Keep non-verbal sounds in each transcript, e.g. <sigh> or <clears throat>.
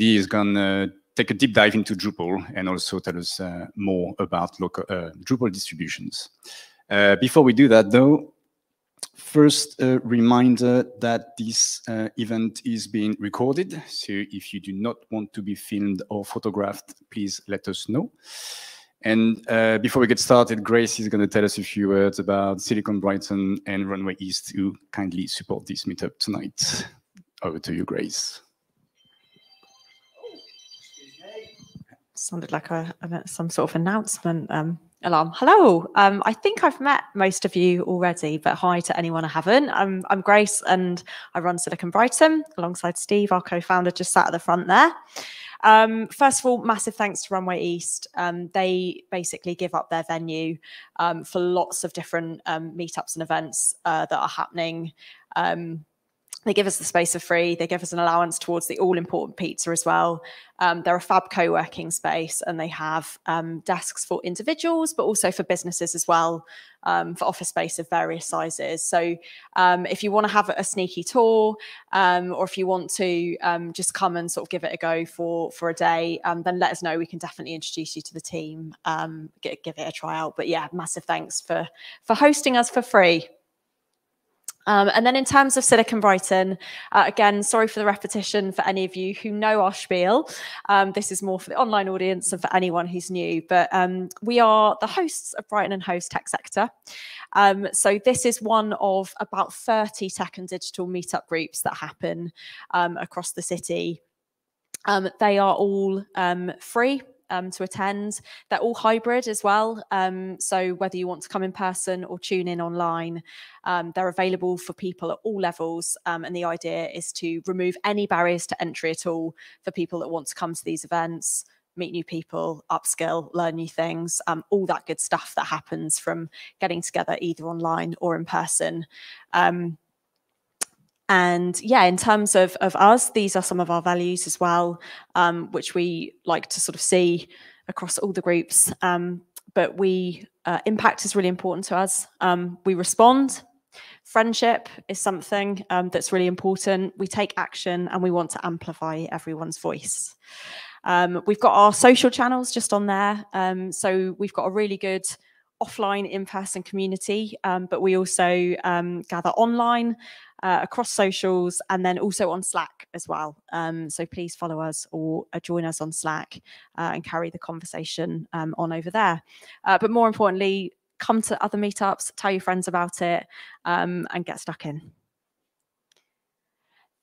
Andy is going to take a deep dive into Drupal and also tell us uh, more about local, uh, Drupal distributions. Uh, before we do that, though, first a reminder that this uh, event is being recorded. So if you do not want to be filmed or photographed, please let us know. And uh, before we get started, Grace is going to tell us a few words about Silicon Brighton and Runway East who kindly support this meetup tonight. Over to you, Grace. Sounded like a, a some sort of announcement um, alarm. Hello. Um, I think I've met most of you already, but hi to anyone I haven't. I'm, I'm Grace and I run Silicon Brighton alongside Steve, our co-founder, just sat at the front there. Um, first of all, massive thanks to Runway East. Um, they basically give up their venue um, for lots of different um, meetups and events uh, that are happening. Um, they give us the space for free. They give us an allowance towards the all important pizza as well. Um, they're a fab co working space and they have um, desks for individuals, but also for businesses as well, um, for office space of various sizes. So um, if you want to have a sneaky tour um, or if you want to um, just come and sort of give it a go for, for a day, then let us know. We can definitely introduce you to the team, get, give it a try out. But yeah, massive thanks for, for hosting us for free. Um, and then in terms of Silicon Brighton, uh, again, sorry for the repetition for any of you who know our spiel. Um, this is more for the online audience and for anyone who's new, but um, we are the hosts of Brighton and Hove Tech Sector. Um, so this is one of about 30 tech and digital meetup groups that happen um, across the city. Um, they are all free um, to attend. They're all hybrid as well. Um, so whether you want to come in person or tune in online, um, they're available for people at all levels. Um, and the idea is to remove any barriers to entry at all for people that want to come to these events meet new people, upskill, learn new things, um, all that good stuff that happens from getting together either online or in person. Um, and yeah, in terms of, of us, these are some of our values as well, um, which we like to sort of see across all the groups. Um, but we uh, impact is really important to us. Um, we respond. Friendship is something um, that's really important. We take action and we want to amplify everyone's voice. Um, we've got our social channels just on there. Um, so we've got a really good offline in-person community, but we also gather online uh, across socials and then also on Slack as well. Um, so please follow us or uh, join us on Slack uh, and carry the conversation um, on over there. Uh, but more importantly, come to other meetups, tell your friends about it, um, and get stuck in.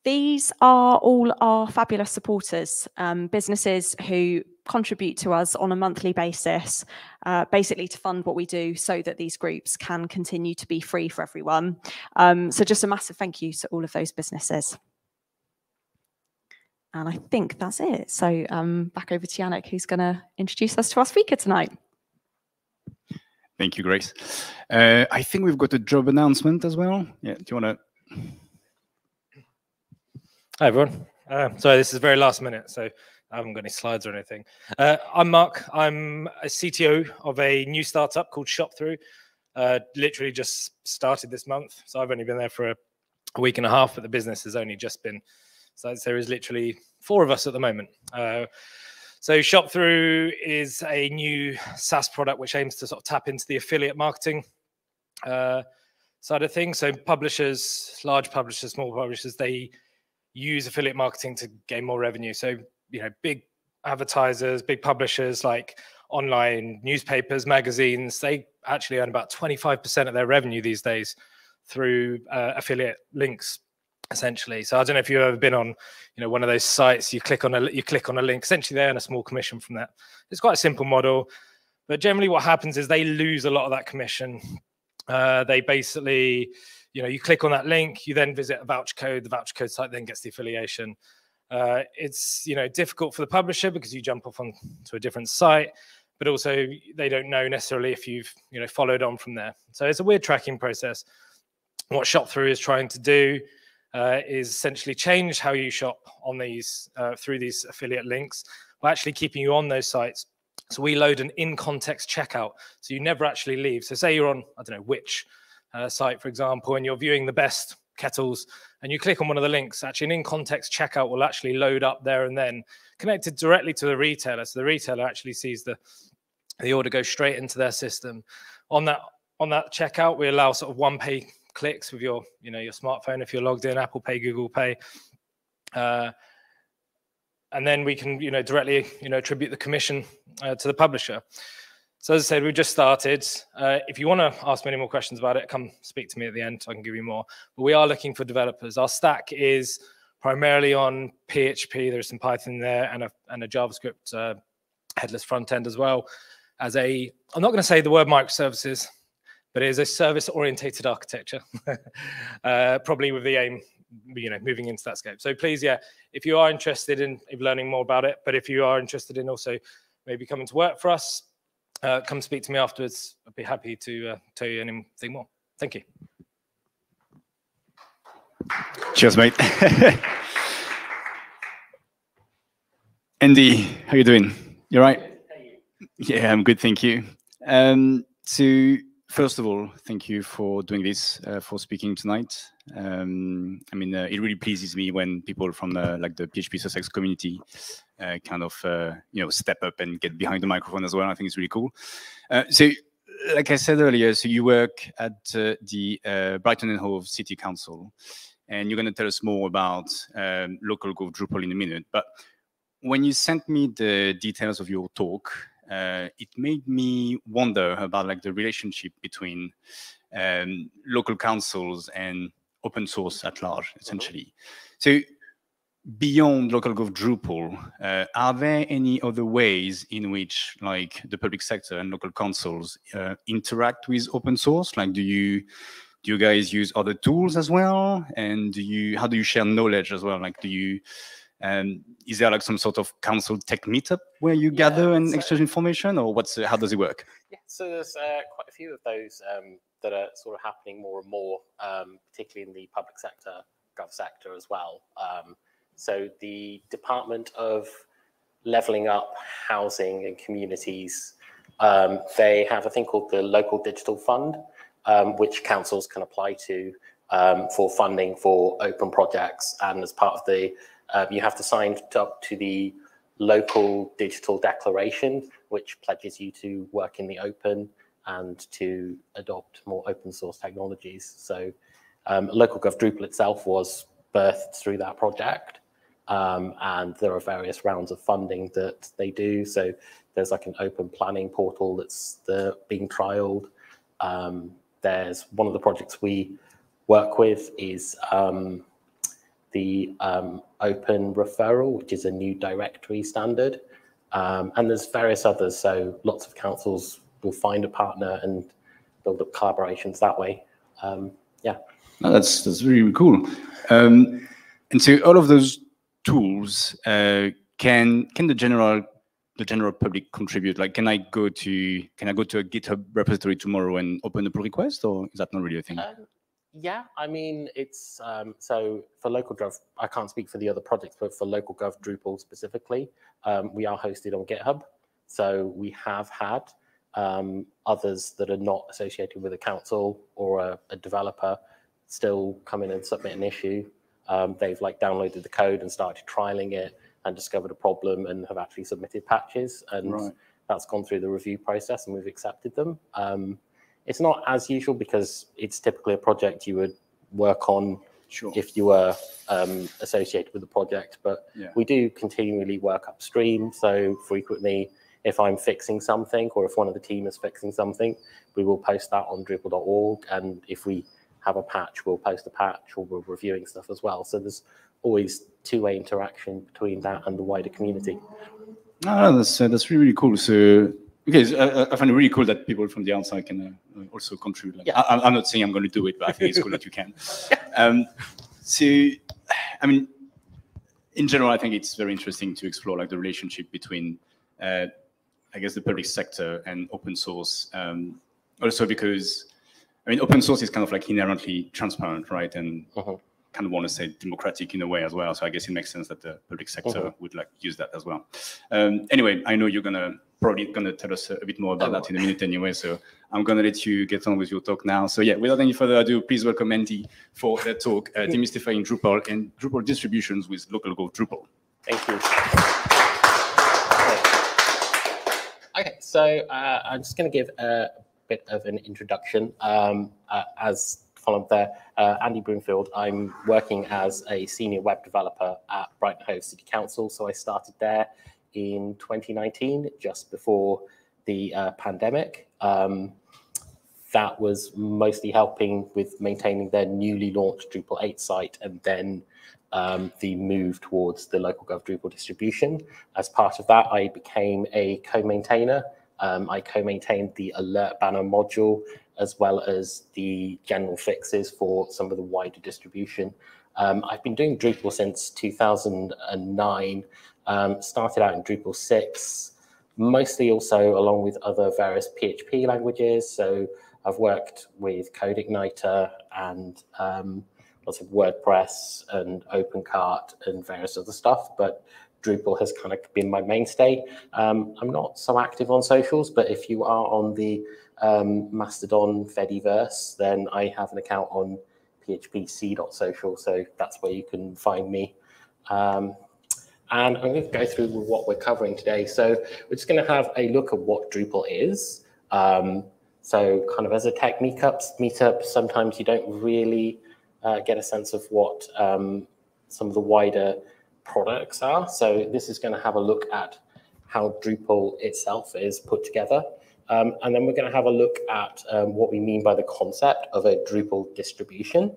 These are all our fabulous supporters, um, businesses who contribute to us on a monthly basis, uh, basically to fund what we do so that these groups can continue to be free for everyone. Um, so just a massive thank you to all of those businesses. And I think that's it. So um, back over to Yannick, who's going to introduce us to our speaker tonight. Thank you, Grace. Uh, I think we've got a job announcement as well. Yeah, do you want to Hi, everyone. Uh, sorry, this is very last minute, so I haven't got any slides or anything. Uh, I'm Mark. I'm a CTO of a new startup called ShopThrough. Uh, literally just started this month, so I've only been there for a, week and a half, but the business has only just been. So there is literally four of us at the moment. Uh, so ShopThrough is a new SaaS product which aims to sort of tap into the affiliate marketing uh, side of things. So publishers, large publishers, small publishers, they use affiliate marketing to gain more revenue. So, you know, big advertisers, big publishers like online newspapers, magazines, they actually earn about 25% of their revenue these days through uh, affiliate links essentially. So I don't know if you've ever been on, you know, one of those sites, you click on a you click on a link, essentially they earn a small commission from that. It's quite a simple model, but generally what happens is they lose a lot of that commission. Uh, they basically you know, you click on that link, you then visit a voucher code, the voucher code site then gets the affiliation. Uh, it's, you know, difficult for the publisher because you jump off on to a different site, but also they don't know necessarily if you've, you know, followed on from there. So it's a weird tracking process. What ShopThrough is trying to do uh, is essentially change how you shop on these uh, through these affiliate links by actually keeping you on those sites. So we load an in-context checkout, so you never actually leave. So say you're on, I don't know, which uh, site, for example, and you're viewing the best kettles and you click on one of the links, actually an in-context checkout will actually load up there and then connected directly to the retailer. So the retailer actually sees the the order go straight into their system. On that on that checkout, we allow sort of one pay clicks with your you know your smartphone if you're logged in, Apple Pay, Google Pay. Uh, and then we can you know directly you know attribute the commission uh, to the publisher. So as I said, we've just started. Uh, if you want to ask me any more questions about it, come speak to me at the end. I can give you more. But we are looking for developers. Our stack is primarily on PHP. There's some Python there and a and a JavaScript uh, headless front end as well. As a, I'm not going to say the word microservices, but it is a service orientated architecture, <laughs> uh, probably with the aim you know moving into that scope so please yeah if you are interested in learning more about it but if you are interested in also maybe coming to work for us uh, come speak to me afterwards. I'd be happy to uh, tell you anything more. Thank you. Cheers mate. <laughs> Andy how are you doing? You are right? Yeah i'm good thank you. Um so first of all thank you for doing this uh, for speaking tonight um, I mean, uh, it really pleases me when people from the, like the PHP Sussex community uh, kind of uh, you know step up and get behind the microphone as well. I think it's really cool. Uh, so, like I said earlier, so you work at uh, the uh, Brighton and Hove City Council, and you're going to tell us more about um, local Gov Drupal in a minute. But when you sent me the details of your talk, it made me wonder about like the relationship between um, local councils and open source at large, essentially. So beyond local gov Drupal, uh, are there any other ways in which like the public sector and local councils uh, interact with open source? Like do you do you guys use other tools as well? And do you how do you share knowledge as well? Like do you um, is there like some sort of council tech meetup where you yeah, gather and so, exchange information or what's uh, how does it work? Yeah, so there's uh, quite a few of those um, that are sort of happening more and more, um, particularly in the public sector, gov sector as well. Um, so the Department of Leveling Up Housing and Communities, um, they have a thing called the Local Digital Fund, um, which councils can apply to um, for funding for open projects. And as part of the, uh, you have to sign up to the local digital declaration, which pledges you to work in the open and to adopt more open source technologies. So um, Local Gov Drupal itself was birthed through that project. Um, and there are various rounds of funding that they do. So there's like an open planning portal that's the, being trialed. Um, there's one of the projects we work with is um, the um, open referral, which is a new directory standard. Um, and there's various others. So lots of councils will find a partner and build up collaborations that way. Um, yeah. No, that's that's really cool. Um, and so all of those tools uh, can can the general the general public contribute? Like, can I go to can I go to a GitHub repository tomorrow and open a pull request, or is that not really a thing? Um, yeah, I mean, it's um, so for local gov. I can't speak for the other projects, but for local gov Drupal specifically, um, we are hosted on GitHub. So we have had um, others that are not associated with a council or a, a developer still come in and submit an issue. Um, they've like downloaded the code and started trialing it and discovered a problem and have actually submitted patches and right. that's gone through the review process and we've accepted them. Um, it's not as usual because it's typically a project you would work on sure. if you were um, associated with the project, but yeah. we do continually work upstream. So frequently if I'm fixing something or if one of the team is fixing something, we will post that on Drupal.org. And if we have a patch, we'll post a patch or we're reviewing stuff as well. So there's always two-way interaction between that and the wider community. Ah, that's uh, that's really, really cool. So okay, so, uh, I find it really cool that people from the outside can uh, also contribute. Like, yeah. I, am not saying I'm going to do it, but I think it's cool that you can. <laughs> Um, so, I mean, in general, I think it's very interesting to explore like the relationship between uh, I guess, the public sector and open source. Um, also because, I mean, open source is kind of like inherently transparent, right? And uh-huh. kind of want to say democratic in a way as well. So I guess it makes sense that the public sector uh-huh. would like use that as well. Um, anyway, I know you're gonna probably going to tell us a, bit more about Oh. that in a minute anyway. So I'm going to let you get on with your talk now. So yeah, without any further ado, please welcome Andy for the talk, uh, <laughs> demystifying Drupal and Drupal distributions with local Gov Drupal. Thank you. Okay, so uh, I'm just going to give a bit of an introduction. Um, uh, as followed there, uh, Andy Broomfield. I'm working as a senior web developer at Brighton Hove City Council. So I started there in 2019, just before the uh, pandemic. Um, that was mostly helping with maintaining their newly launched Drupal 8 site and then um, the move towards the local gov Drupal distribution. As part of that, I became a co-maintainer. Um, I co-maintained the alert banner module as well as the general fixes for some of the wider distribution. Um, I've been doing Drupal since 2009. Um, started out in Drupal 6, mostly also along with other various PHP languages. So I've worked with CodeIgniter and um, lots of WordPress and OpenCart and various other stuff, but Drupal has kind of been my mainstay. Um, I'm not so active on socials, but if you are on the um, Mastodon Fediverse, then I have an account on phpc.social, so that's where you can find me. Um, and I'm going to go through what we're covering today. So we're just going to have a look at what Drupal is. Um, so kind of as a tech meetups, meetup, sometimes you don't really uh, get a sense of what um, some of the wider products are. So this is going to have a look at how Drupal itself is put together. Um, and then we're going to have a look at um, what we mean by the concept of a Drupal distribution.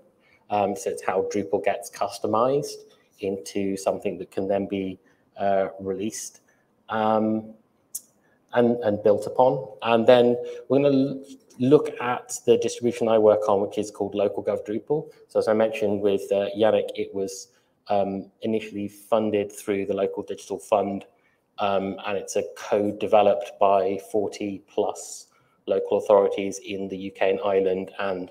Um, so it's how Drupal gets customized into something that can then be uh, released um, and, and built upon. And then we're going to look at the distribution I work on, which is called Local Gov Drupal. So as I mentioned with uh, Yannick, it was um, initially funded through the Local Digital Fund, um, and it's a code developed by 40 plus local authorities in the UK and Ireland, and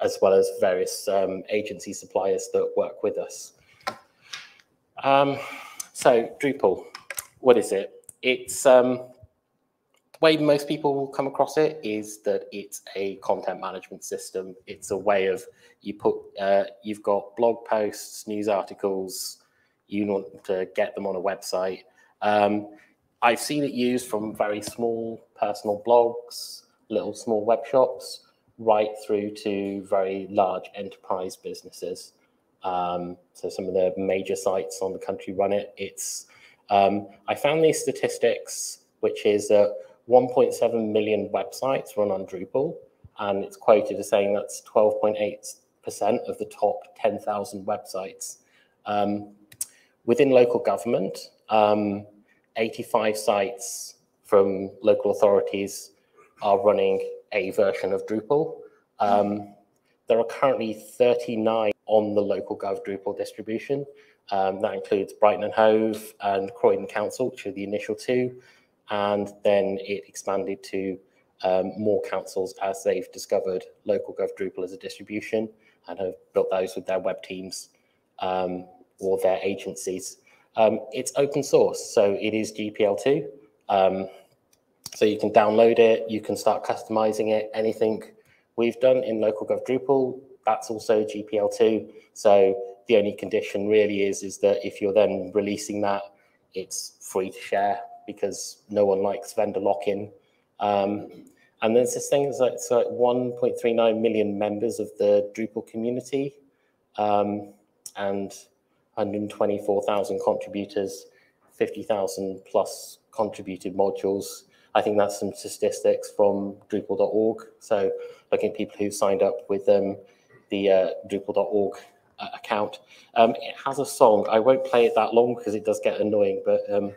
as well as various um, agency suppliers that work with us. Um, so Drupal, what is it? It's um, the way most people will come across it is that it's a content management system. It's a way of you put uh, you've got blog posts, news articles. You want to get them on a website. Um, I've seen it used from very small personal blogs, little small web shops, right through to very large enterprise businesses. Um, so some of the major sites on the country run it. It's um, I found these statistics, which is that 1.7 million websites run on Drupal, and it's quoted as saying that's 12.8% of the top 10,000 websites. Um, within local government, um, 85 sites from local authorities are running a version of Drupal. Um, there are currently 39 on the local Gov Drupal distribution. Um, that includes Brighton and Hove and Croydon Council, which are the initial two. And then it expanded to um, more councils as they've discovered local Gov Drupal as a distribution and have built those with their web teams um, or their agencies. Um, it's open source, so it is GPL2. Um, so you can download it, you can start customizing it, anything we've done in local Gov Drupal, that's also GPL2. So the only condition really is, is that if you're then releasing that, it's free to share because no one likes vendor lock-in. Um, and there's this thing, it's like, like 1.39 million members of the Drupal community um, and 124,000 contributors, 50,000 plus contributed modules. I think that's some statistics from Drupal.org. So looking at people who signed up with um, the uh, Drupal.org uh, account. Um, it has a song. I won't play it that long because it does get annoying, but um,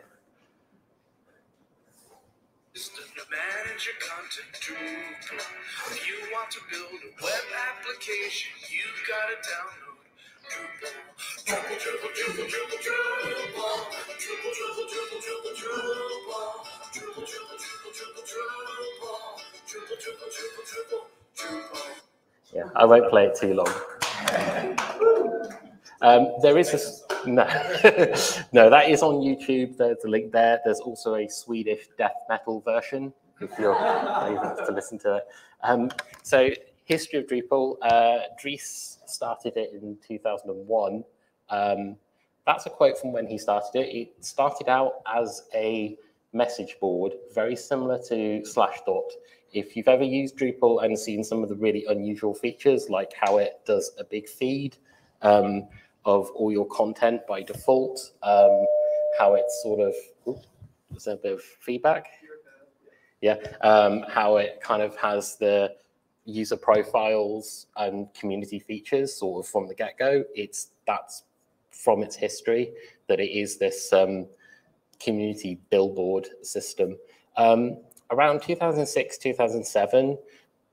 manage your content Drupal. If you want to build a web application, you've got to download Drupal. Drupal, Drupal, Drupal, Drupal, Drupal. Drupal, Drupal, Drupal, Drupal, Drupal. Yeah, I won't play it too long. Um, there is this. <laughs> no, <laughs> no, that is on YouTube. There's a link there. There's also a Swedish death metal version if you're to listen to it. Um, so, history of Drupal. Uh, Dries started it in 2001. Um, that's a quote from when he started it. It started out as a message board, very similar to Slashdot. If you've ever used Drupal and seen some of the really unusual features, like how it does a big feed um, of all your content by default, um, how it's sort of, ooh, there's a bit of feedback. Yeah, um, how it kind of has the user profiles and community features sort of from the get-go. It's that's from its history that it is this um, community billboard system. Um, around 2006, 2007,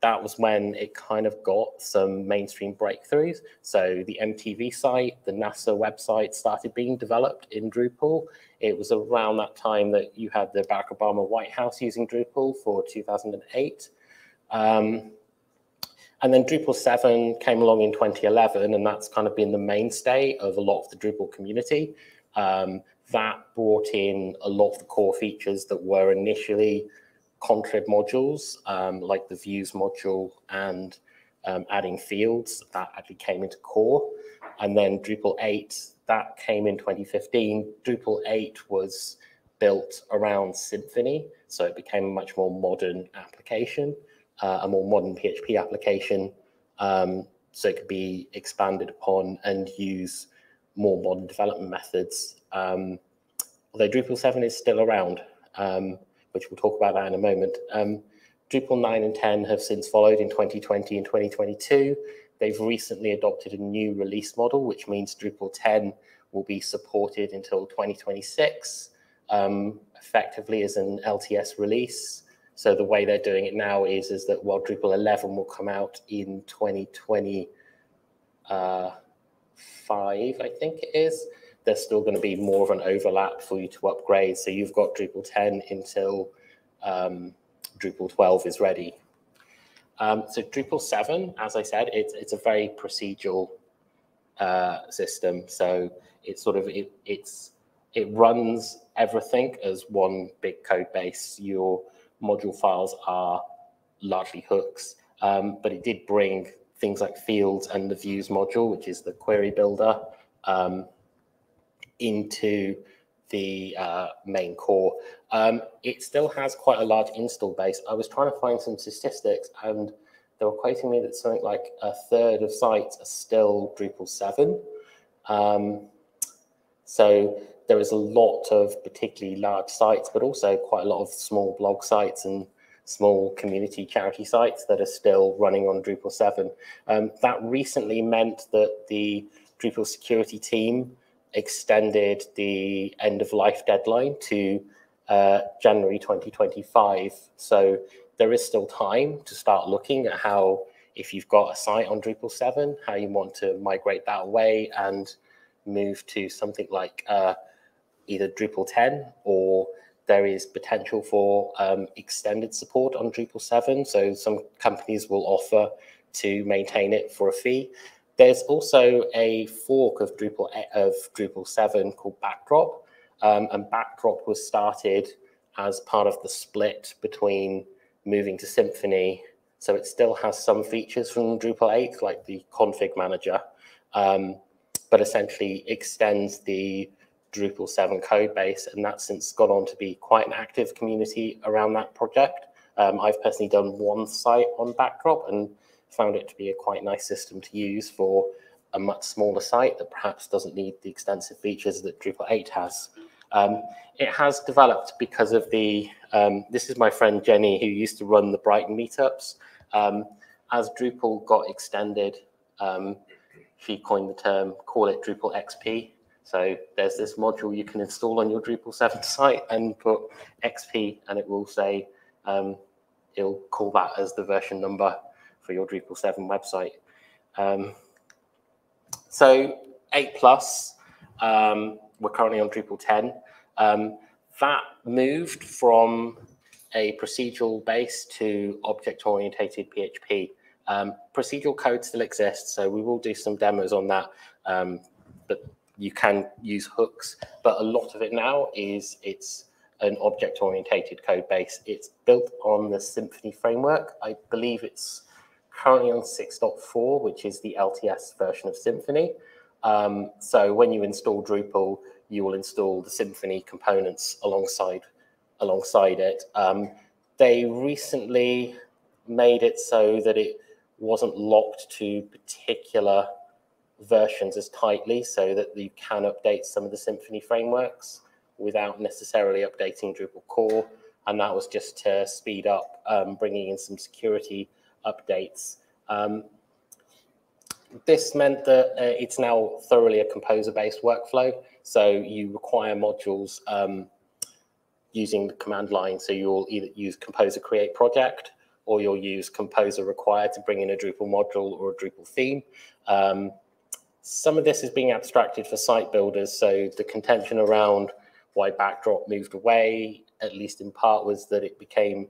that was when it kind of got some mainstream breakthroughs. So the MTV site, the NASA website started being developed in Drupal. It was around that time that you had the Barack Obama White House using Drupal for 2008. Um, and then Drupal 7 came along in 2011, and that's kind of been the mainstay of a lot of the Drupal community. Um, that brought in a lot of the core features that were initially contrib modules, um, like the views module and um, adding fields. That actually came into core. And then Drupal 8, that came in 2015. Drupal 8 was built around Symfony, so it became a much more modern application, uh, a more modern PHP application. Um, so it could be expanded upon and use more modern development methods. Um, although Drupal 7 is still around, um, which we'll talk about that in a moment. Um, Drupal 9 and 10 have since followed in 2020 and 2022. They've recently adopted a new release model, which means Drupal 10 will be supported until 2026, um, effectively as an LTS release. So the way they're doing it now is, is that while Drupal 11 will come out in 2025, uh, I think it is, there's still going to be more of an overlap for you to upgrade. So you've got Drupal 10 until um, Drupal 12 is ready. Um, so Drupal 7, as I said, it's, it's a very procedural uh, system. So it's sort of, it, it's, it runs everything as one big code base. Your module files are largely hooks, um, but it did bring things like fields and the views module, which is the query builder, um, into the uh, main core. Um, it still has quite a large install base. I was trying to find some statistics and they were quoting me that something like a third of sites are still Drupal 7. Um, so there is a lot of particularly large sites, but also quite a lot of small blog sites and small community charity sites that are still running on Drupal 7. Um, that recently meant that the Drupal security team extended the end of life deadline to uh, January 2025. So there is still time to start looking at how, if you've got a site on Drupal 7, how you want to migrate that away and move to something like uh, either Drupal 10 or there is potential for um, extended support on Drupal 7. So some companies will offer to maintain it for a fee. There's also a fork of Drupal of Drupal 7 called Backdrop, um, and Backdrop was started as part of the split between moving to Symfony. So it still has some features from Drupal 8, like the config manager, um, but essentially extends the Drupal 7 code base, and that's since gone on to be quite an active community around that project. Um, I've personally done one site on Backdrop, and found it to be a quite nice system to use for a much smaller site that perhaps doesn't need the extensive features that Drupal 8 has. Um, it has developed because of the, um, this is my friend Jenny who used to run the Brighton meetups. Um, as Drupal got extended, um, she coined the term, call it Drupal XP. So there's this module you can install on your Drupal 7 <laughs> site and put XP and it will say, um, it'll call that as the version number for your Drupal 7 website. Um, so 8 plus, um, we're currently on Drupal 10. Um, that moved from a procedural base to object-oriented PHP. Um, procedural code still exists, so we will do some demos on that. Um, but you can use hooks, but a lot of it now is it's an object-orientated code base. It's built on the Symfony framework. I believe it's currently on 6.4, which is the LTS version of Symfony. Um, so when you install Drupal, you will install the Symfony components alongside alongside it. Um, they recently made it so that it wasn't locked to particular versions as tightly so that you can update some of the Symfony frameworks without necessarily updating Drupal core. And that was just to speed up um, bringing in some security updates. Um, this meant that uh, it's now thoroughly a composer-based workflow. So you require modules um, using the command line. So you'll either use composer create project or you'll use composer require to bring in a Drupal module or a Drupal theme. Um, some of this is being abstracted for site builders. So the contention around why Backdrop moved away, at least in part, was that it became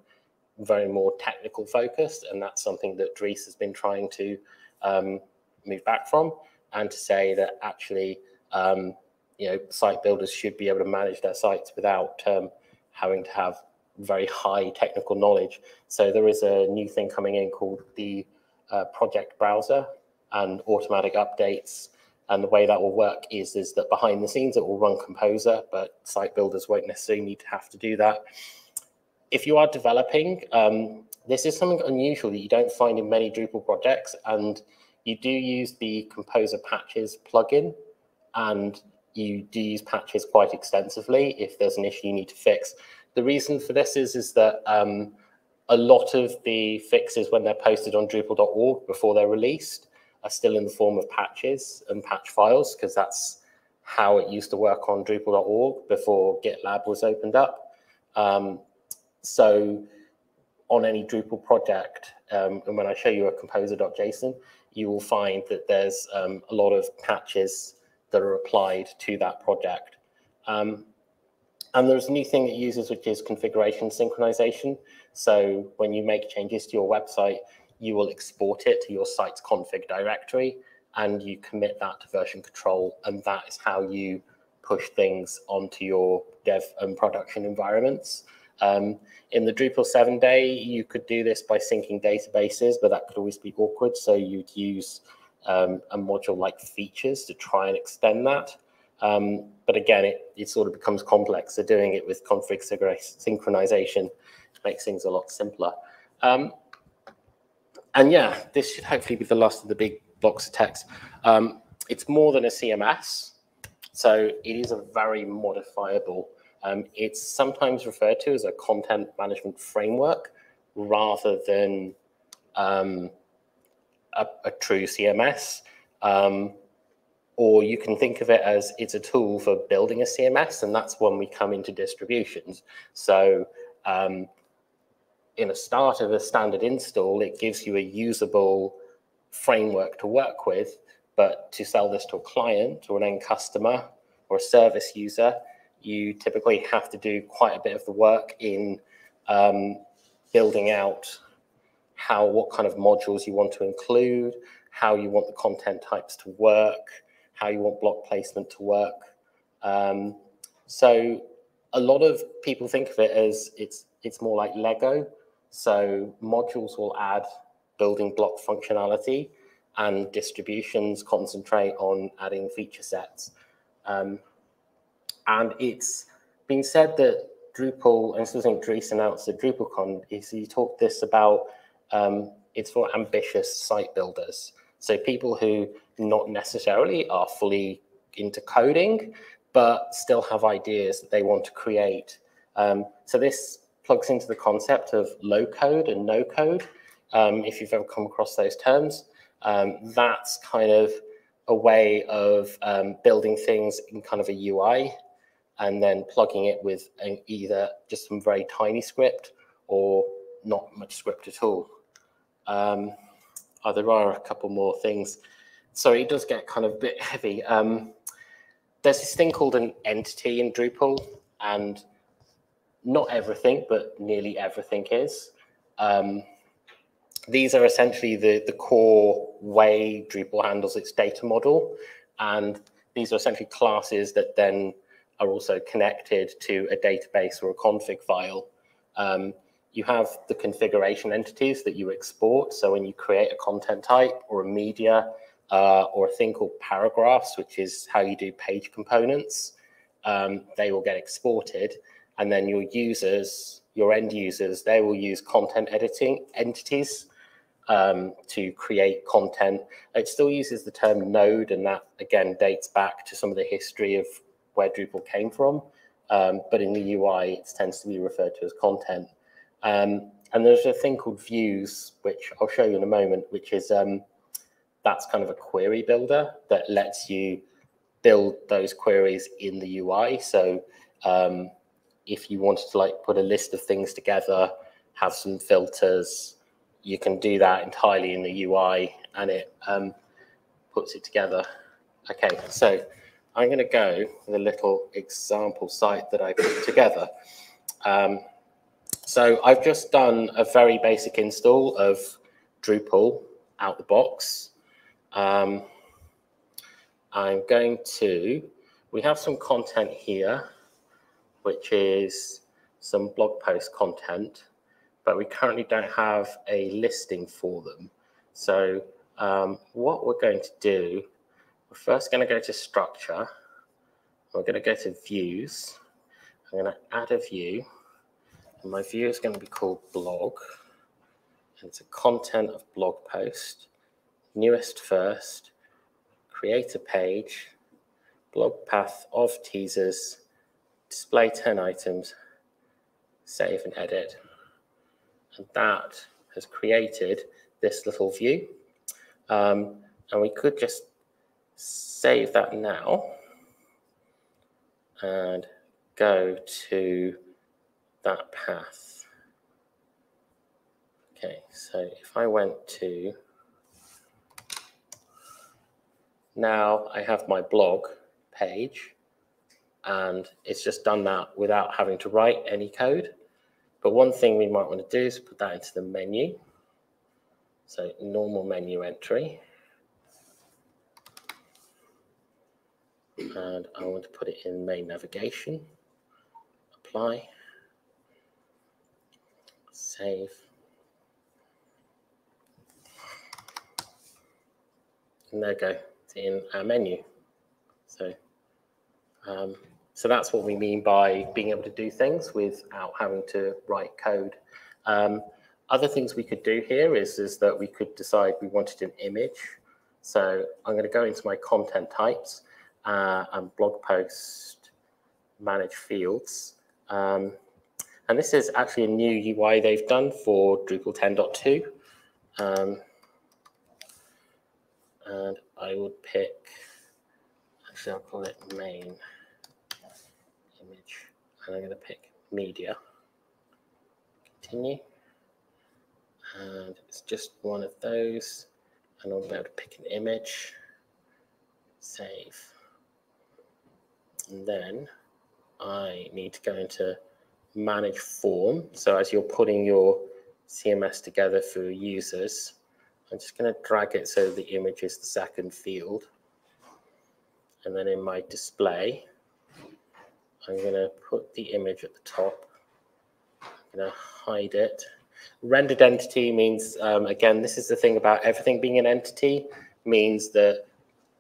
very more technical focused. And that's something that Dries has been trying to um, move back from and to say that actually, um, you know, site builders should be able to manage their sites without um, having to have very high technical knowledge. So there is a new thing coming in called the uh, project browser and automatic updates. And the way that will work is, is that behind the scenes, it will run Composer, but site builders won't necessarily need to have to do that. If you are developing, um, this is something unusual that you don't find in many Drupal projects. And you do use the Composer patches plugin, and you do use patches quite extensively if there's an issue you need to fix. The reason for this is, is that um, a lot of the fixes when they're posted on Drupal.org before they're released are still in the form of patches and patch files because that's how it used to work on Drupal.org before GitLab was opened up. Um, so on any Drupal project, um, and when I show you a composer.json, you will find that there's um, a lot of patches that are applied to that project. Um, and there's a new thing it uses, which is configuration synchronization. So when you make changes to your website, you will export it to your site's config directory and you commit that to version control. And that is how you push things onto your dev and production environments. Um, in the Drupal 7 day, you could do this by syncing databases, but that could always be awkward. So you'd use um, a module like features to try and extend that. Um, but again, it, it sort of becomes complex. So doing it with config synchronization makes things a lot simpler. Um, and yeah, this should hopefully be the last of the big blocks of text. Um, it's more than a CMS. So it is a very modifiable. Um, it's sometimes referred to as a content management framework rather than um, a, a, true CMS. Um, or you can think of it as it's a tool for building a CMS, and that's when we come into distributions. So um, in a start of a standard install, it gives you a usable framework to work with, but to sell this to a client or an end customer or a service user, you typically have to do quite a bit of the work in um, building out how what kind of modules you want to include, how you want the content types to work, how you want block placement to work. Um, so a lot of people think of it as it's it's more like Lego. So modules will add building block functionality and distributions concentrate on adding feature sets. Um, and it's been said that Drupal, and something Dries announced at DrupalCon, is he talked this about um, it's for ambitious site builders. So people who not necessarily are fully into coding, but still have ideas that they want to create. Um, so this plugs into the concept of low code and no code. Um, if you've ever come across those terms, um, that's kind of a way of um, building things in kind of a UI and then plugging it with an, either just some very tiny script or not much script at all. Um, oh, there are a couple more things. So it does get kind of a bit heavy. Um, there's this thing called an entity in Drupal, and not everything, but nearly everything is. Um, these are essentially the, the core way Drupal handles its data model. And these are essentially classes that then are also connected to a database or a config file. Um, you have the configuration entities that you export. So when you create a content type or a media uh, or a thing called paragraphs, which is how you do page components, um, they will get exported. And then your users, your end users, they will use content editing entities um, to create content. It still uses the term node, and that again dates back to some of the history of where Drupal came from. Um, but in the UI, it tends to be referred to as content. Um, and there's a thing called views, which I'll show you in a moment, which is um, that's kind of a query builder that lets you build those queries in the UI. So um, if you wanted to like put a list of things together, have some filters, you can do that entirely in the UI and it um, puts it together. Okay, so I'm going to go with a little example site that I put together. Um, so I've just done a very basic install of Drupal out the box. Um, I'm going to, we have some content here, which is some blog post content but we currently don't have a listing for them. So um, what we're going to do, we're first going to go to structure. We're going to go to views. I'm going to add a view. And my view is going to be called blog. And it's a content of blog post. Newest first. Create a page. Blog path of teasers. Display 10 items. Save and edit. And that has created this little view. Um, and we could just save that now and go to that path. Okay, so if I went to, now I have my blog page and it's just done that without having to write any code. But one thing we might want to do is put that into the menu. So normal menu entry. And I want to put it in main navigation. Apply. Save. And there we go. It's in our menu. So um, so that's what we mean by being able to do things without having to write code. Um, other things we could do here is, is that we could decide we wanted an image. So I'm going to go into my content types uh, and blog post manage fields. Um, and this is actually a new UI they've done for Drupal 10.2. Um, and I would pick, actually I'll call it main image. and I'm going to pick media. Continue. And it's just one of those. And I'll be able to pick an image, save. And then I need to go into manage form. So as you're putting your CMS together for users, I'm just going to drag it so the image is the second field. And then in my display, I'm going to put the image at the top. I'm going to hide it. Rendered entity means, um, again, this is the thing about everything being an entity, means that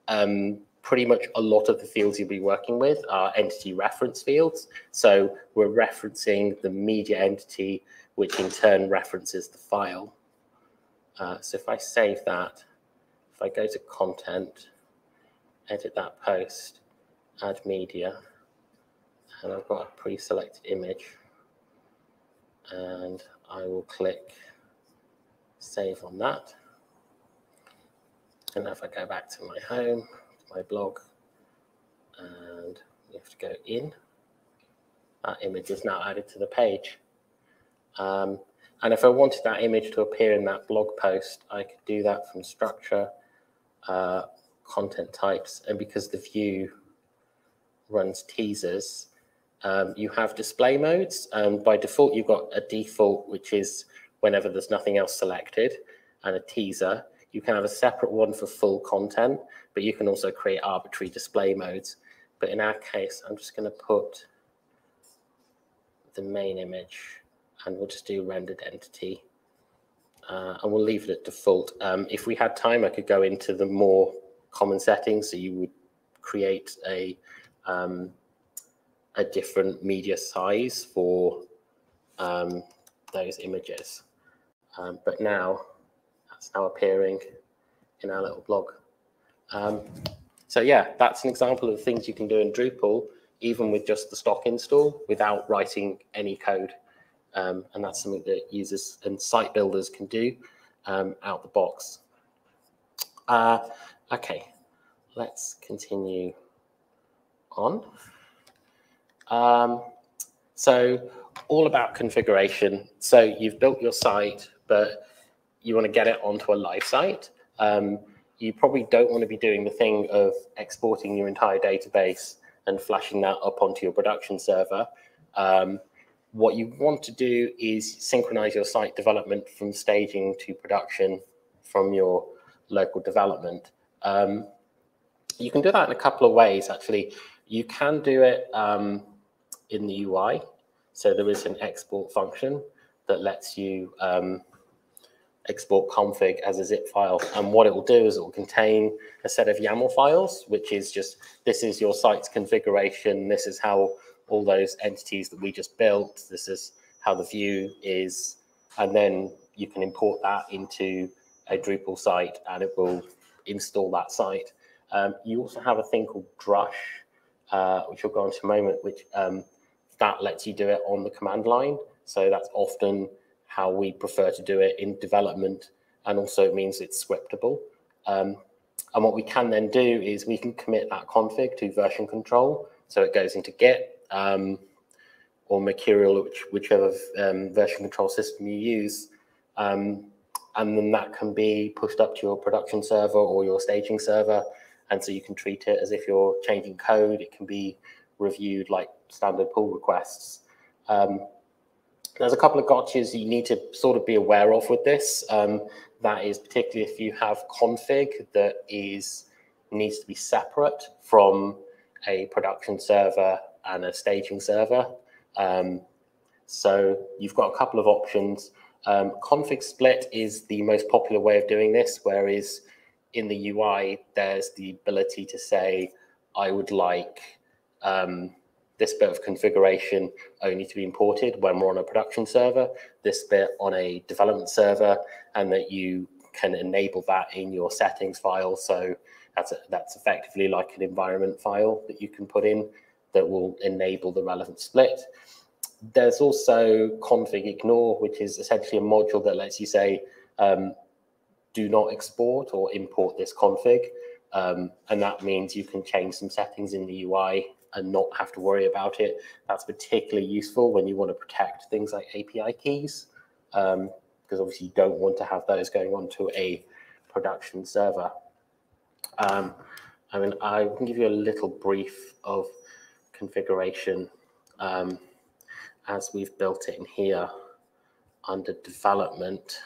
um, pretty much a lot of the fields you'll be working with are entity reference fields. So we're referencing the media entity, which in turn references the file. Uh, so if I save that, if I go to content, edit that post, add media, and I've got a pre-selected image and I will click save on that. And if I go back to my home, my blog, and you have to go in, that image is now added to the page. Um, and if I wanted that image to appear in that blog post, I could do that from structure, uh, content types, and because the view runs teasers, um, you have display modes. And by default, you've got a default, which is whenever there's nothing else selected, and a teaser. You can have a separate one for full content, but you can also create arbitrary display modes. But in our case, I'm just going to put the main image and we'll just do rendered entity. Uh, and we'll leave it at default. Um, if we had time, I could go into the more common settings. So you would create a um, a different media size for um, those images. Um, but now now appearing in our little blog. Um, so yeah, that's an example of the things you can do in Drupal, even with just the stock install without writing any code. Um, and that's something that users and site builders can do um, out the box. Uh, okay, let's continue on. Um, so all about configuration. So you've built your site, but you want to get it onto a live site. Um, you probably don't want to be doing the thing of exporting your entire database and flashing that up onto your production server. Um, what you want to do is synchronize your site development from staging to production from your local development. Um, you can do that in a couple of ways, actually. You can do it um, in the UI. So there is an export function that lets you um, export config as a zip file. And what it will do is it will contain a set of YAML files, which is just, this is your site's configuration. This is how all those entities that we just built, this is how the view is. And then you can import that into a Drupal site and it will install that site. Um, you also have a thing called Drush, uh, which we'll go into in a moment, which um, that lets you do it on the command line. So that's often how we prefer to do it in development. And also it means it's scriptable. Um, and what we can then do is we can commit that config to version control. So it goes into Git um, or Mercurial, which, whichever um, version control system you use. Um, and then that can be pushed up to your production server or your staging server. And so you can treat it as if you're changing code. It can be reviewed like standard pull requests. Um, there's a couple of gotchas you need to sort of be aware of with this. Um, that is particularly if you have config that is needs to be separate from a production server and a staging server. Um, so you've got a couple of options. Um, config split is the most popular way of doing this, whereas in the UI, there's the ability to say, I would like um, this bit of configuration only to be imported when we're on a production server, this bit on a development server, and that you can enable that in your settings file. So that's a, that's effectively like an environment file that you can put in that will enable the relevant split. There's also config ignore, which is essentially a module that lets you say, um, do not export or import this config. Um, and that means you can change some settings in the UI and not have to worry about it. That's particularly useful when you want to protect things like API keys, um, because obviously you don't want to have those going onto a production server. Um, I mean, I can give you a little brief of configuration um, as we've built it in here under development.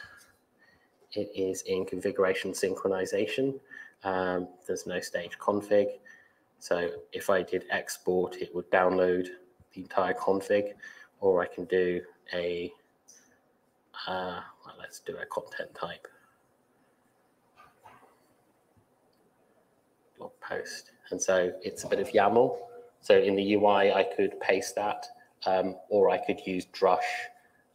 It is in configuration synchronization. Um, there's no stage config. So if I did export, it would download the entire config, or I can do a, uh, well, let's do a content type. Blog post. And so it's a bit of YAML. So in the UI, I could paste that, um, or I could use Drush,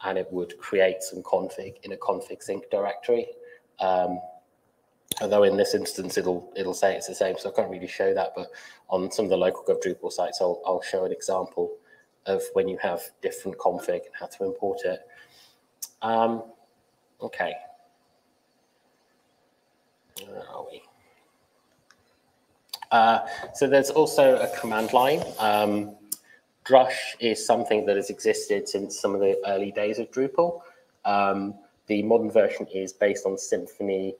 and it would create some config in a config sync directory. Um, although in this instance it'll it'll say it's the same, so I can't really show that. But on some of the local gov Drupal sites, I'll I'll show an example of when you have different config and how to import it. Um, okay. Where are we? Uh, so there's also a command line. Um, Drush is something that has existed since some of the early days of Drupal. Um, the modern version is based on Symfony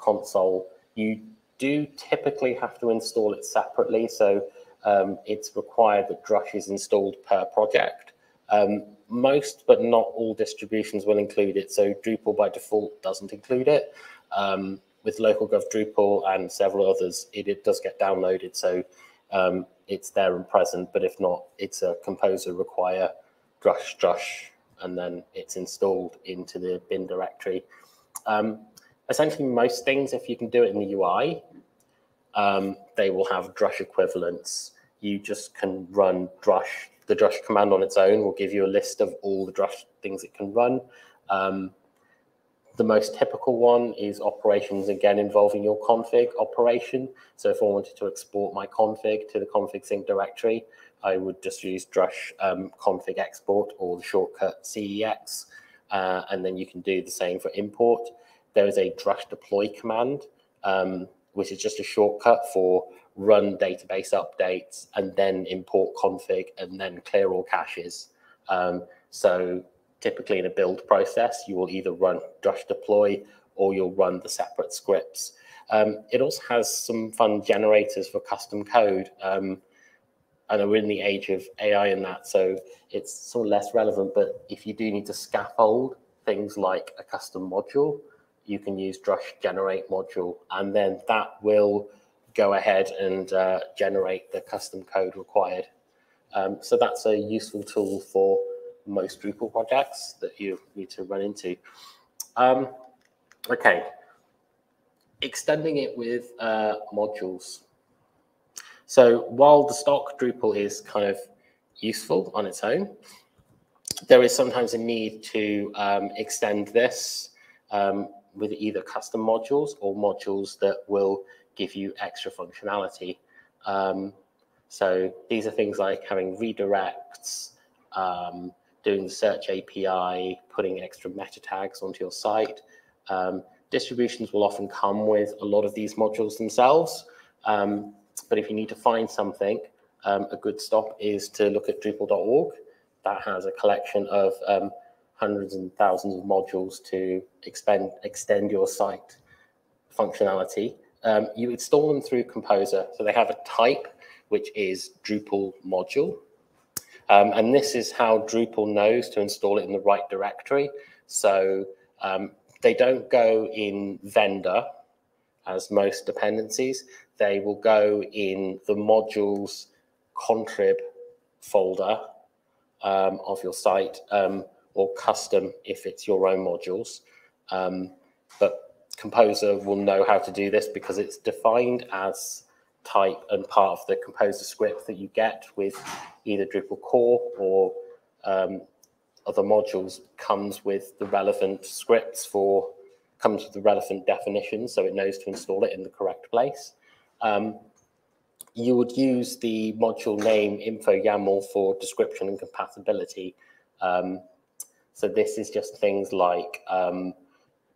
console, you do typically have to install it separately. So um, it's required that Drush is installed per project. Um, most, but not all distributions will include it. So Drupal by default doesn't include it. Um, with LocalGov Drupal and several others, it, it does get downloaded. So um, it's there and present, but if not, it's a composer require drush drush, and then it's installed into the bin directory. Um, essentially, most things, if you can do it in the UI, um, they will have drush equivalents. You just can run drush. The drush command on its own will give you a list of all the drush things it can run. Um, the most typical one is operations, again, involving your config operation. So if I wanted to export my config to the config sync directory, I would just use drush um, config export or the shortcut CEX. Uh, and then you can do the same for import. There is a drush deploy command, um, which is just a shortcut for run database updates and then import config and then clear all caches. Um, so typically in a build process, you will either run drush deploy or you'll run the separate scripts. Um, it also has some fun generators for custom code. Um, I know we're in the age of AI and that, so it's sort of less relevant. But if you do need to scaffold things like a custom module, you can use drush generate module, and then that will go ahead and uh, generate the custom code required. Um, so that's a useful tool for most Drupal projects that you need to run into. Um, okay, extending it with uh, modules. So while the stock Drupal is kind of useful on its own, there is sometimes a need to um, extend this um, with either custom modules or modules that will give you extra functionality. Um, so these are things like having redirects, um, doing the search API, putting extra meta tags onto your site. Um, distributions will often come with a lot of these modules themselves. Um, but if you need to find something, um, a good stop is to look at Drupal.org. That has a collection of um, hundreds and thousands of modules to expend, extend your site functionality. Um, you install them through Composer. So they have a type, which is Drupal module. Um, and this is how Drupal knows to install it in the right directory. So um, they don't go in vendor as most dependencies. They will go in the modules contrib folder um, of your site um, or custom if it's your own modules. Um, but Composer will know how to do this because it's defined as type and part of the composer script that you get with either Drupal core or um, other modules comes with the relevant scripts for comes with the relevant definitions so it knows to install it in the correct place. Um, you would use the module name info YAML for description and compatibility. Um, so this is just things like um,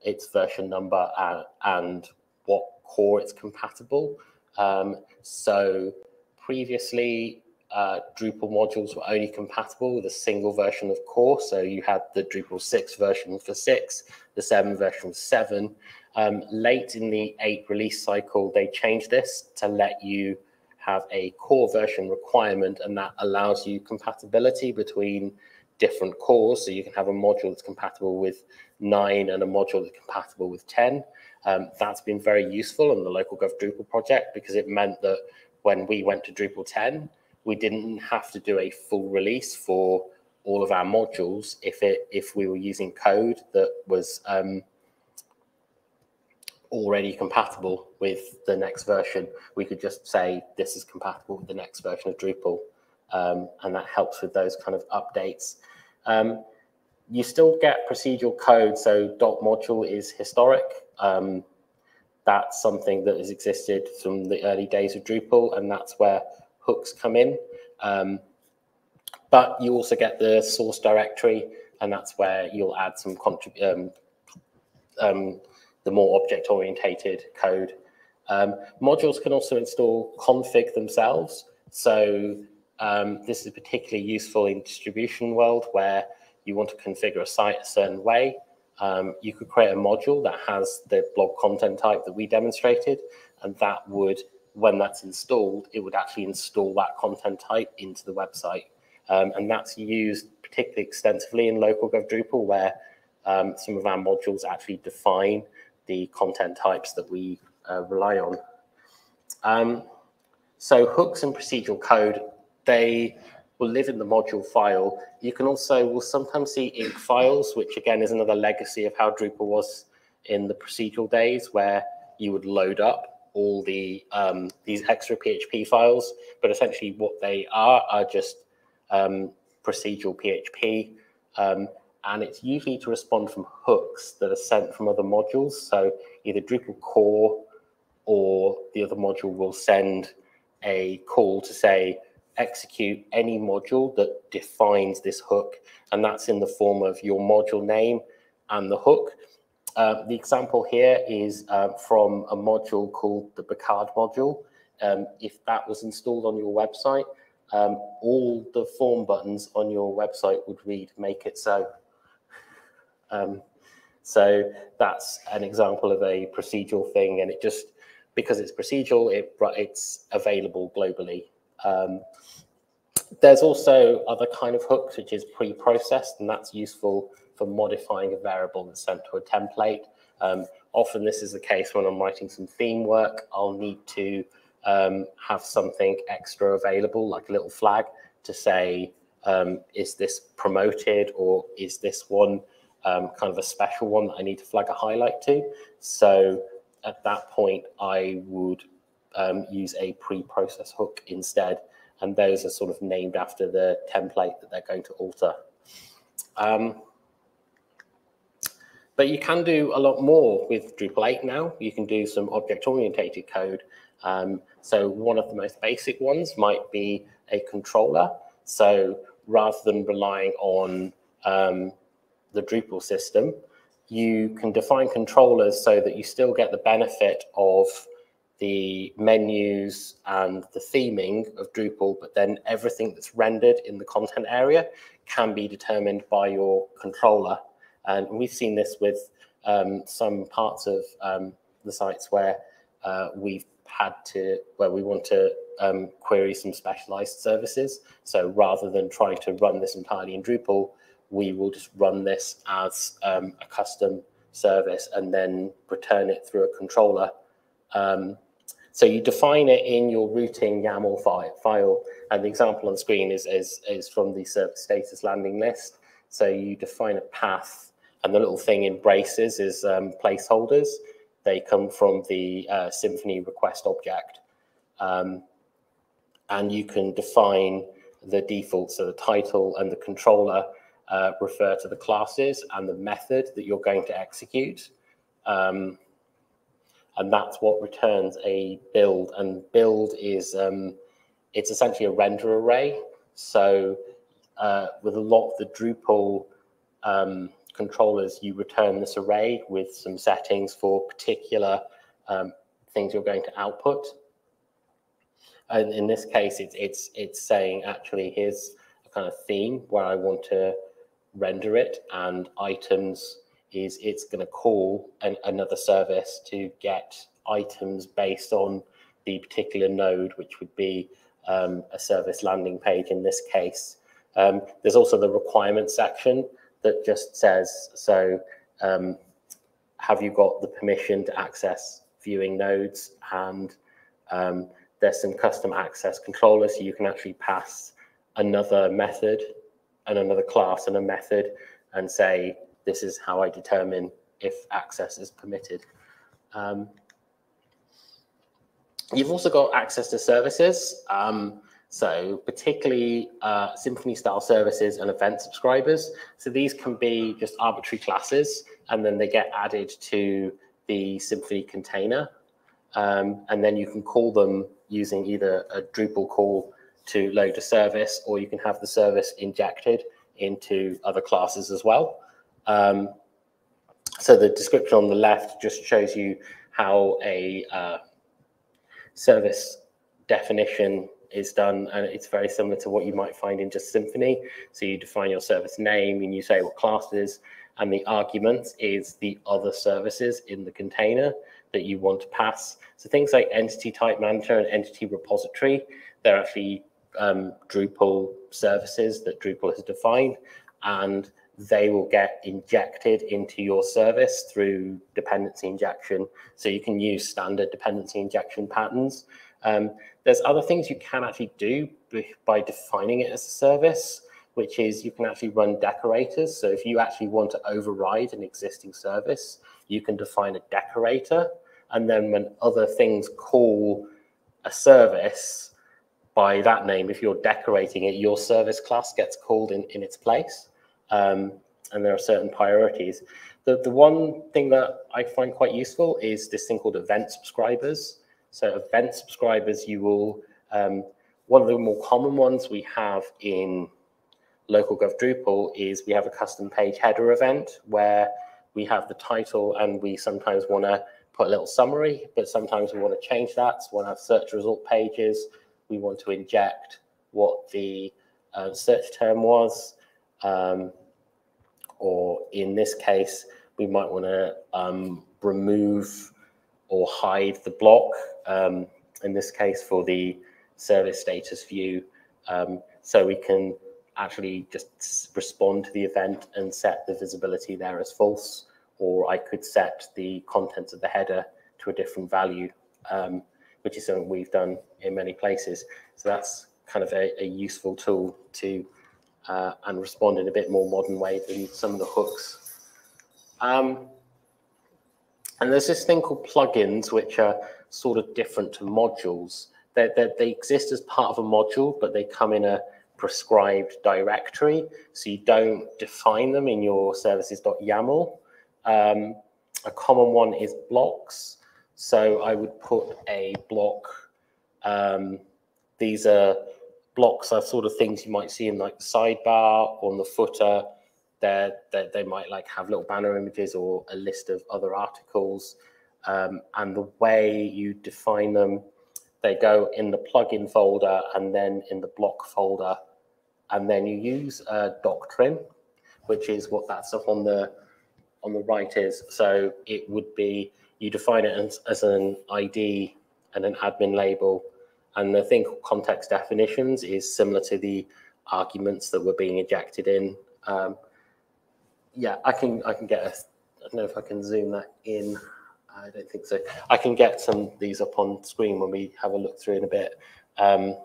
its version number and, and, what core it's compatible. Um, so previously, uh, Drupal modules were only compatible with a single version of core. So you had the Drupal 6 version for 6, the 7 version for 7. Um, late in the 8 release cycle, they changed this to let you have a core version requirement, and that allows you compatibility between different cores. So you can have a module that's compatible with 9 and a module that's compatible with 10. Um, that's been very useful on the LocalGov Drupal project because it meant that when we went to Drupal 10, we didn't have to do a full release for all of our modules if it if we were using code that was um, already compatible with the next version. We could just say this is compatible with the next version of Drupal, um, and that helps with those kind of updates. Um, you still get procedural code, so dot module is historic. Um, that's something that has existed from the early days of Drupal, and that's where hooks come in. Um, but you also get the source directory, and that's where you'll add some um, um, the more object-orientated code. Um, modules can also install config themselves. So um, this is particularly useful in distribution world where you want to configure a site a certain way. Um, you could create a module that has the blog content type that we demonstrated, and that would, when that's installed, it would actually install that content type into the website. Um, and that's used particularly extensively in local gov Drupal, where um, some of our modules actually define the content types that we uh, rely on. Um, so hooks and procedural code, they will live in the module file. You can also, will sometimes see INC files, which again is another legacy of how Drupal was in the procedural days, where you would load up all the um, these extra PHP files, but essentially what they are are just um, procedural PHP, um, and it's usually to respond from hooks that are sent from other modules. So either Drupal core or the other module will send a call to say execute any module that defines this hook, and that's in the form of your module name and the hook. Uh, the example here is uh, from a module called the Picard module. Um, if that was installed on your website, um, all the form buttons on your website would read make it so. Um, so that's an example of a procedural thing, and it just because it's procedural, it it's available globally. Um, there's also other kind of hooks, which is pre-processed, and that's useful for modifying a variable that's sent to a template. Um, often this is the case when I'm writing some theme work, I'll need to um, have something extra available, like a little flag to say, um, is this promoted or is this one um, kind of a special one that I need to flag a highlight to? So at that point, I would um, use a pre-process hook instead. And those are sort of named after the template that they're going to alter. Um, but you can do a lot more with Drupal 8 now. You can do some object-oriented code. Um, so one of the most basic ones might be a controller. So rather than relying on um, the Drupal system, you can define controllers so that you still get the benefit of the menus and the theming of Drupal, but then everything that's rendered in the content area can be determined by your controller. And we've seen this with um, some parts of um, the sites where uh, we've had to, where we want to um, query some specialized services. So rather than trying to run this entirely in Drupal, we will just run this as um, a custom service and then return it through a controller. Um, so you define it in your routing YAML file, and the example on the screen is, is, is from the service status landing list. So you define a path and the little thing in braces is um, placeholders. They come from the uh, Symfony request object. Um, and you can define the default, so the title and the controller uh, refer to the classes and the method that you're going to execute. Um, and that's what returns a build. And build is, um, it's essentially a render array. So uh, with a lot of the Drupal um, controllers, you return this array with some settings for particular um, things you're going to output. And in this case, it's, it's, it's saying actually here's a kind of theme where I want to render it and items is it's going to call an, another service to get items based on the particular node, which would be um, a service landing page in this case. Um, there's also the requirements section, that just says, so um, have you got the permission to access viewing nodes? And um, there's some custom access controllers, so you can actually pass another method and another class and a method and say, this is how I determine if access is permitted. Um, you've also got access to services. Um, so particularly uh, Symfony style services and event subscribers. So these can be just arbitrary classes, and then they get added to the Symfony container. Um, and then you can call them using either a Drupal call to load a service, or you can have the service injected into other classes as well. Um, so the description on the left just shows you how a uh, service definition is done, and it's very similar to what you might find in just Symfony. So you define your service name and you say what class it is, and the argument is the other services in the container that you want to pass. So things like entity type manager and entity repository, they're actually um, Drupal services that Drupal has defined, and they will get injected into your service through dependency injection. So you can use standard dependency injection patterns. Um, there's other things you can actually do by defining it as a service, which is you can actually run decorators. So if you actually want to override an existing service, you can define a decorator. And then when other things call a service by that name, if you're decorating it, your service class gets called in, in its place. Um, and there are certain priorities. The, the one thing that I find quite useful is this thing called event subscribers. So event subscribers, you will, um, one of the more common ones we have in local gov Drupal is we have a custom page header event where we have the title and we sometimes want to put a little summary, but sometimes we want to change that. So we want search result pages. We want to inject what the uh, search term was. Um, or in this case, we might want to um, remove or hide the block. Um, in this case, for the service status view, um, so we can actually just respond to the event and set the visibility there as false, or I could set the contents of the header to a different value, um, which is something we've done in many places. So that's kind of a, a useful tool to uh, and respond in a bit more modern way than some of the hooks. Um, and there's this thing called plugins, which are sort of different to modules. They, they, exist as part of a module, but they come in a prescribed directory. So you don't define them in your services.yaml. Um, a common one is blocks. So I would put a block. Um, these are blocks are sort of things you might see in like the sidebar or on the footer. There, they, they might like have little banner images or a list of other articles. Um, and the way you define them, they go in the plugin folder and then in the block folder. And then you use a doctrine, which is what that stuff on the on the right is. So it would be you define it as, as an ID and an admin label and I think context definitions is similar to the arguments that were being ejected in. Um, yeah, I can I can get a, I don't know if I can zoom that in. I don't think so. I can get some of these up on screen when we have a look through in a bit. Um,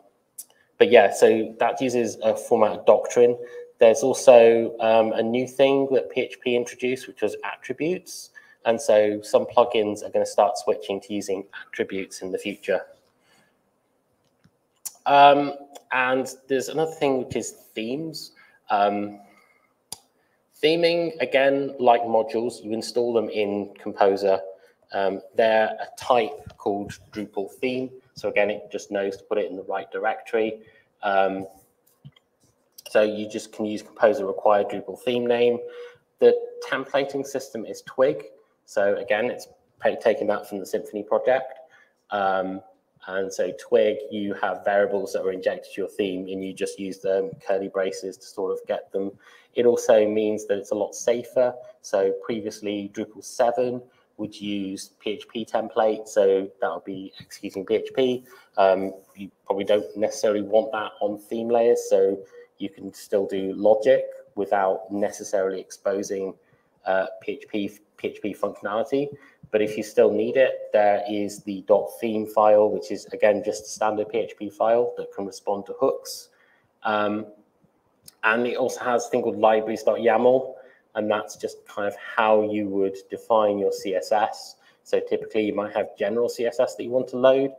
but yeah, so that uses a format of doctrine. There's also um, a new thing that PHP introduced, which was attributes. And so some plugins are going to start switching to using attributes in the future. Um, and there's another thing which is themes. Um, theming, again, like modules, you install them in Composer. Um, they're a type called Drupal theme. So again, it just knows to put it in the right directory. Um, so you just can use Composer required Drupal theme name. The templating system is Twig. So again, it's taking that from the Symfony project. Um, and so Twig, you have variables that are injected to your theme and you just use the curly braces to sort of get them. It also means that it's a lot safer. So previously Drupal 7 would use PHP template. So that would be executing PHP. Um, you probably don't necessarily want that on theme layers. So you can still do logic without necessarily exposing uh, PHP, PHP functionality. But if you still need it, there is the .theme file, which is, again, just a standard PHP file that can respond to hooks. Um, and it also has a thing called libraries.yaml, and that's just kind of how you would define your CSS. So typically you might have general CSS that you want to load,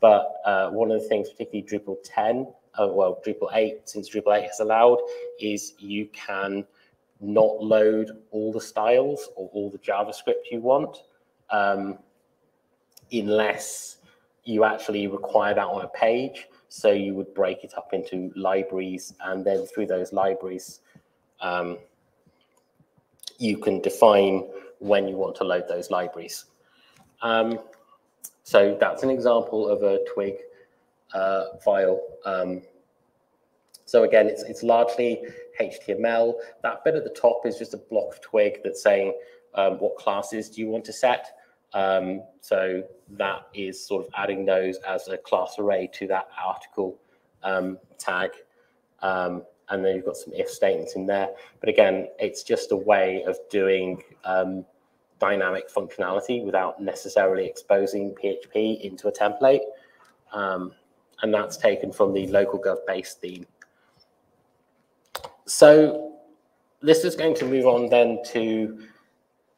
but uh, one of the things, particularly Drupal 10, uh, well, Drupal 8, since Drupal 8 has allowed, is you can not load all the styles or all the JavaScript you want um, unless you actually require that on a page. So you would break it up into libraries, and then through those libraries, um, you can define when you want to load those libraries. Um, so that's an example of a Twig uh, file. Um, so again, it's, it's largely HTML. That bit at the top is just a block of Twig that's saying um, what classes do you want to set. Um, so that is sort of adding those as a class array to that article um, tag. Um, and then you've got some if statements in there. But again, it's just a way of doing um, dynamic functionality without necessarily exposing PHP into a template. Um, and that's taken from the local gov base theme. So this is going to move on then to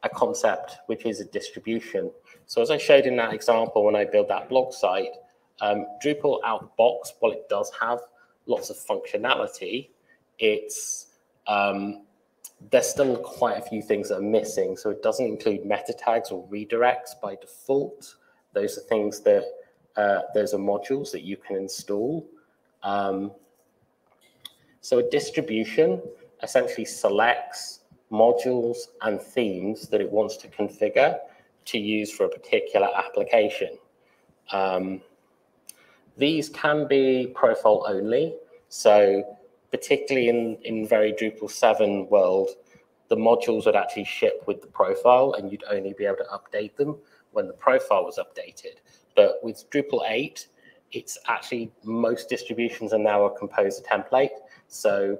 a concept, which is a distribution. So as I showed in that example, when I build that blog site, um, Drupal out box, while it does have lots of functionality, it's um, there's still quite a few things that are missing. So it doesn't include meta tags or redirects by default. Those are things that uh, those are modules that you can install. Um, so a distribution essentially selects modules and themes that it wants to configure to use for a particular application. Um, these can be profile only. So particularly in, in very Drupal 7 world, the modules would actually ship with the profile and you'd only be able to update them when the profile was updated. But with Drupal 8, it's actually most distributions are now a composer template. So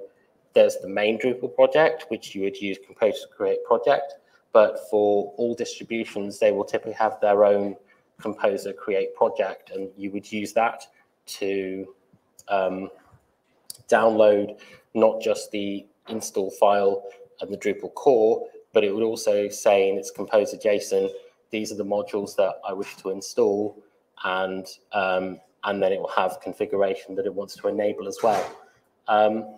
there's the main Drupal project, which you would use composer create project. But for all distributions, they will typically have their own composer create project, and you would use that to um, download not just the install file and the Drupal core, but it would also say in its composer JSON, these are the modules that I wish to install, and um, and then it will have configuration that it wants to enable as well. Um,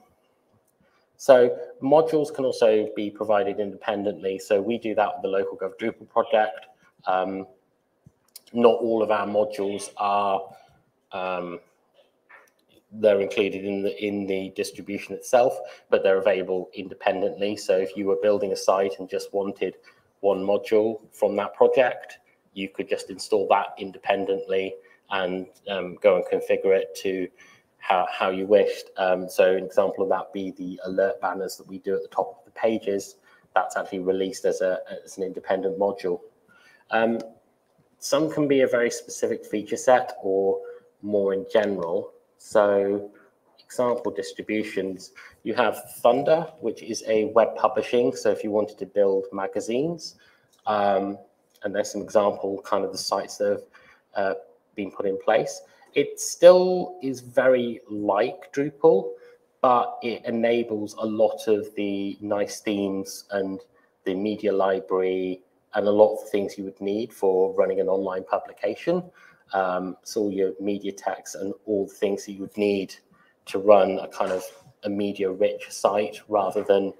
so modules can also be provided independently. So we do that with the local gov Drupal project. Um, not all of our modules are um, they're included in the in the distribution itself, but they're available independently. So if you were building a site and just wanted one module from that project, you could just install that independently and um, go and configure it to how, how you wished. Um, so an example of that be the alert banners that we do at the top of the pages. That's actually released as, a, as an independent module. Um, some can be a very specific feature set or more in general. So example distributions, you have Thunder, which is a web publishing. So if you wanted to build magazines, um, and there's some example kind of the sites that have uh, been put in place. It still is very like Drupal, but it enables a lot of the nice themes and the media library and a lot of things you would need for running an online publication. Um, so your media text and all the things that you would need to run a kind of a media rich site rather than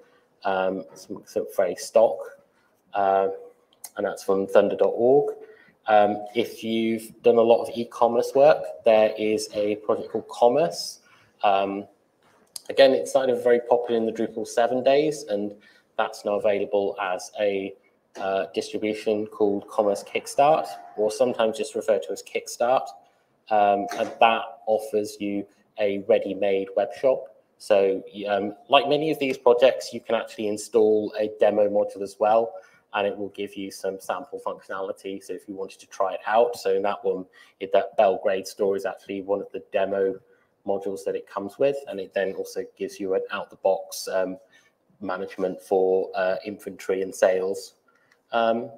um, some, some very stock. Uh, and that's from thunder.org. Um, if you've done a lot of e-commerce work, there is a project called Commerce. Um, again, it's started very popular in the Drupal 7 days, and that's now available as a uh, distribution called Commerce Kickstart, or sometimes just referred to as Kickstart. Um, and that offers you a ready-made web shop. So um, like many of these projects, you can actually install a demo module as well, and it will give you some sample functionality. So if you wanted to try it out, so in that one, it, that Belgrade store is actually one of the demo modules that it comes with, and it then also gives you an out-the-box um, management for uh, inventory and sales um,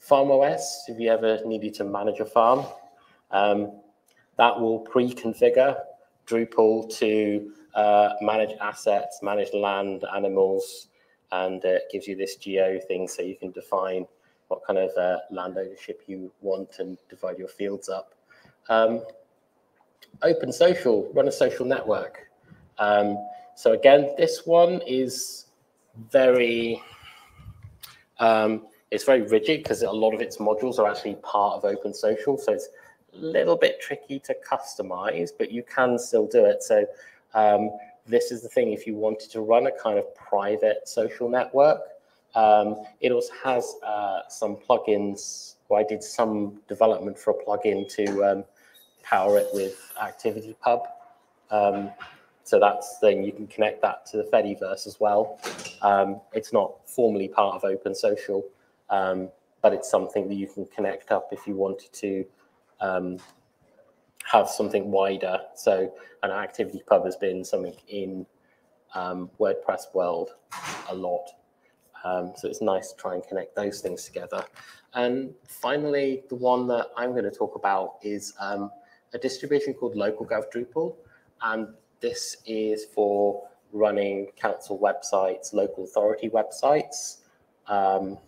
Farm OS, if you ever needed to manage a farm, um, that will pre-configure Drupal to uh, manage assets, manage land, animals, and uh, gives you this geo thing so you can define what kind of uh, land ownership you want and divide your fields up. Um, open social, run a social network. Um, so again, this one is very, um, it's very rigid because a lot of its modules are actually part of Open Social. So it's a little bit tricky to customize, but you can still do it. So um, this is the thing, if you wanted to run a kind of private social network, um, it also has uh, some plugins. Well, I did some development for a plugin to um, power it with ActivityPub. Um, so that's then you can connect that to the Fediverse as well. Um, it's not formally part of Open Social, um, but it's something that you can connect up if you wanted to um, have something wider. So an activity pub has been something in um, WordPress world a lot. Um, so it's nice to try and connect those things together. And finally, the one that I'm going to talk about is um, a distribution called LocalGov Drupal. And this is for running council websites, local authority websites. Um,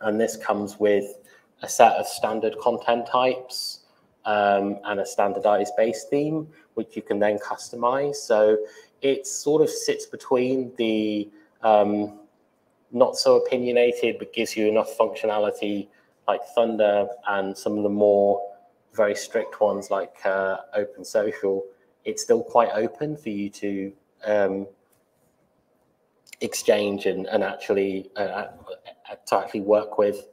and this comes with a set of standard content types um, and a standardized base theme, which you can then customize. So it sort of sits between the um, not so opinionated, but gives you enough functionality like Thunder and some of the more very strict ones like uh, Open Social. It's still quite open for you to um, exchange and, and actually uh, uh, to actually work with.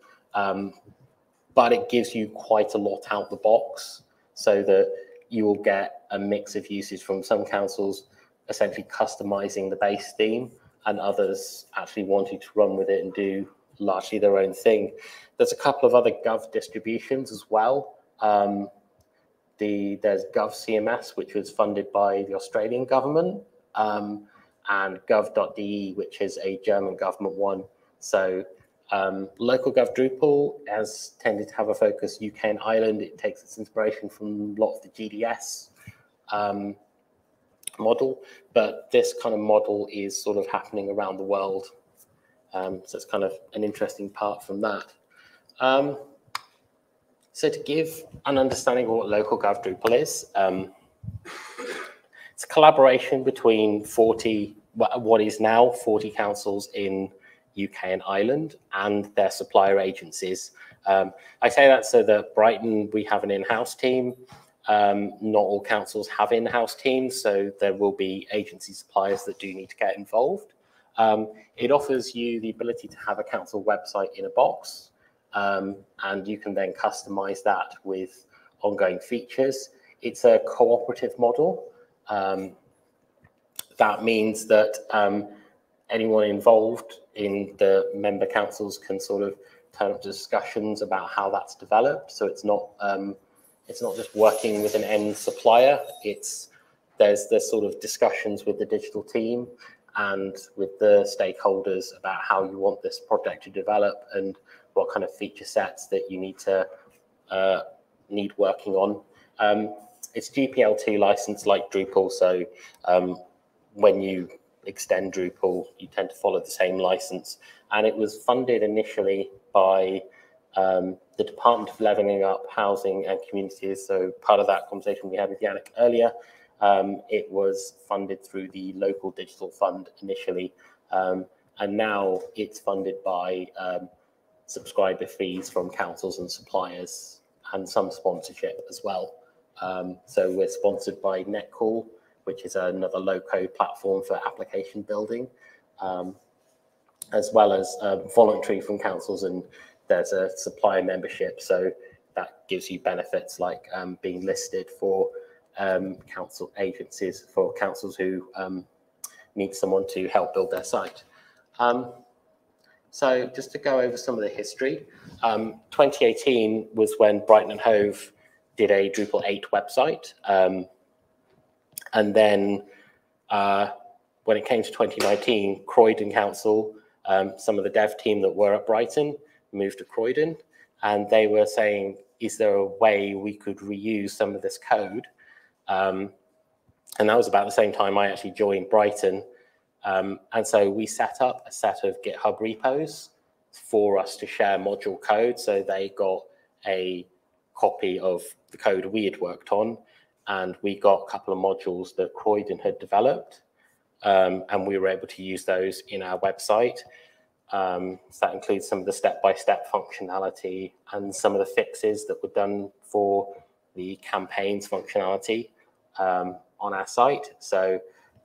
But it gives you quite a lot out the box so that you will get a mix of uses from some councils essentially customizing the base theme and others actually wanting to run with it and do largely their own thing. There's a couple of other Gov distributions as well. Um, the, there's Gov CMS, which was funded by the Australian government, um, and gov.de, which is a German government one. So um, local Gov Drupal has tended to have a focus UK and Ireland. It takes its inspiration from a lot of the GDS um, model, but this kind of model is sort of happening around the world. Um, so it's kind of an interesting part from that. Um, so to give an understanding of what local Gov Drupal is, um, it's a collaboration between 40, what is now 40 councils in UK and Ireland and their supplier agencies. Um, I say that so that Brighton, we have an in-house team. Um, not all councils have in-house teams, so there will be agency suppliers that do need to get involved. Um, it offers you the ability to have a council website in a box, um, and you can then customize that with ongoing features. It's a cooperative model. Um, that means that um, anyone involved in the member councils can sort of turn up discussions about how that's developed. So it's not um, it's not just working with an end supplier. It's there's there's sort of discussions with the digital team and with the stakeholders about how you want this project to develop and what kind of feature sets that you need to uh, need working on. Um, it's GPL2 license like Drupal, so um, when you extend Drupal, you tend to follow the same license. And it was funded initially by um, the Department of Levelling Up Housing and Communities. So part of that conversation we had with Yannick earlier, um, it was funded through the local digital fund initially. Um, and now it's funded by um, subscriber fees from councils and suppliers and some sponsorship as well. Um, so we're sponsored by Netcall, which is another low-code platform for application building, um, as well as um, voluntary from councils, and there's a supplier membership. So that gives you benefits like um, being listed for um, council agencies, for councils who um, need someone to help build their site. So just to go over some of the history, 2018 was when Brighton and Hove did a Drupal 8 website. And then uh, when it came to 2019, Croydon Council, um, some of the dev team that were at Brighton moved to Croydon, and they were saying, is there a way we could reuse some of this code? Um, and that was about the same time I actually joined Brighton. Um, and so we set up a set of GitHub repos for us to share module code. So they got a copy of the code we had worked on and we got a couple of modules that Croydon had developed, um, and we were able to use those in our website. Um, so that includes some of the step-by-step functionality and some of the fixes that were done for the campaigns functionality um, on our site. So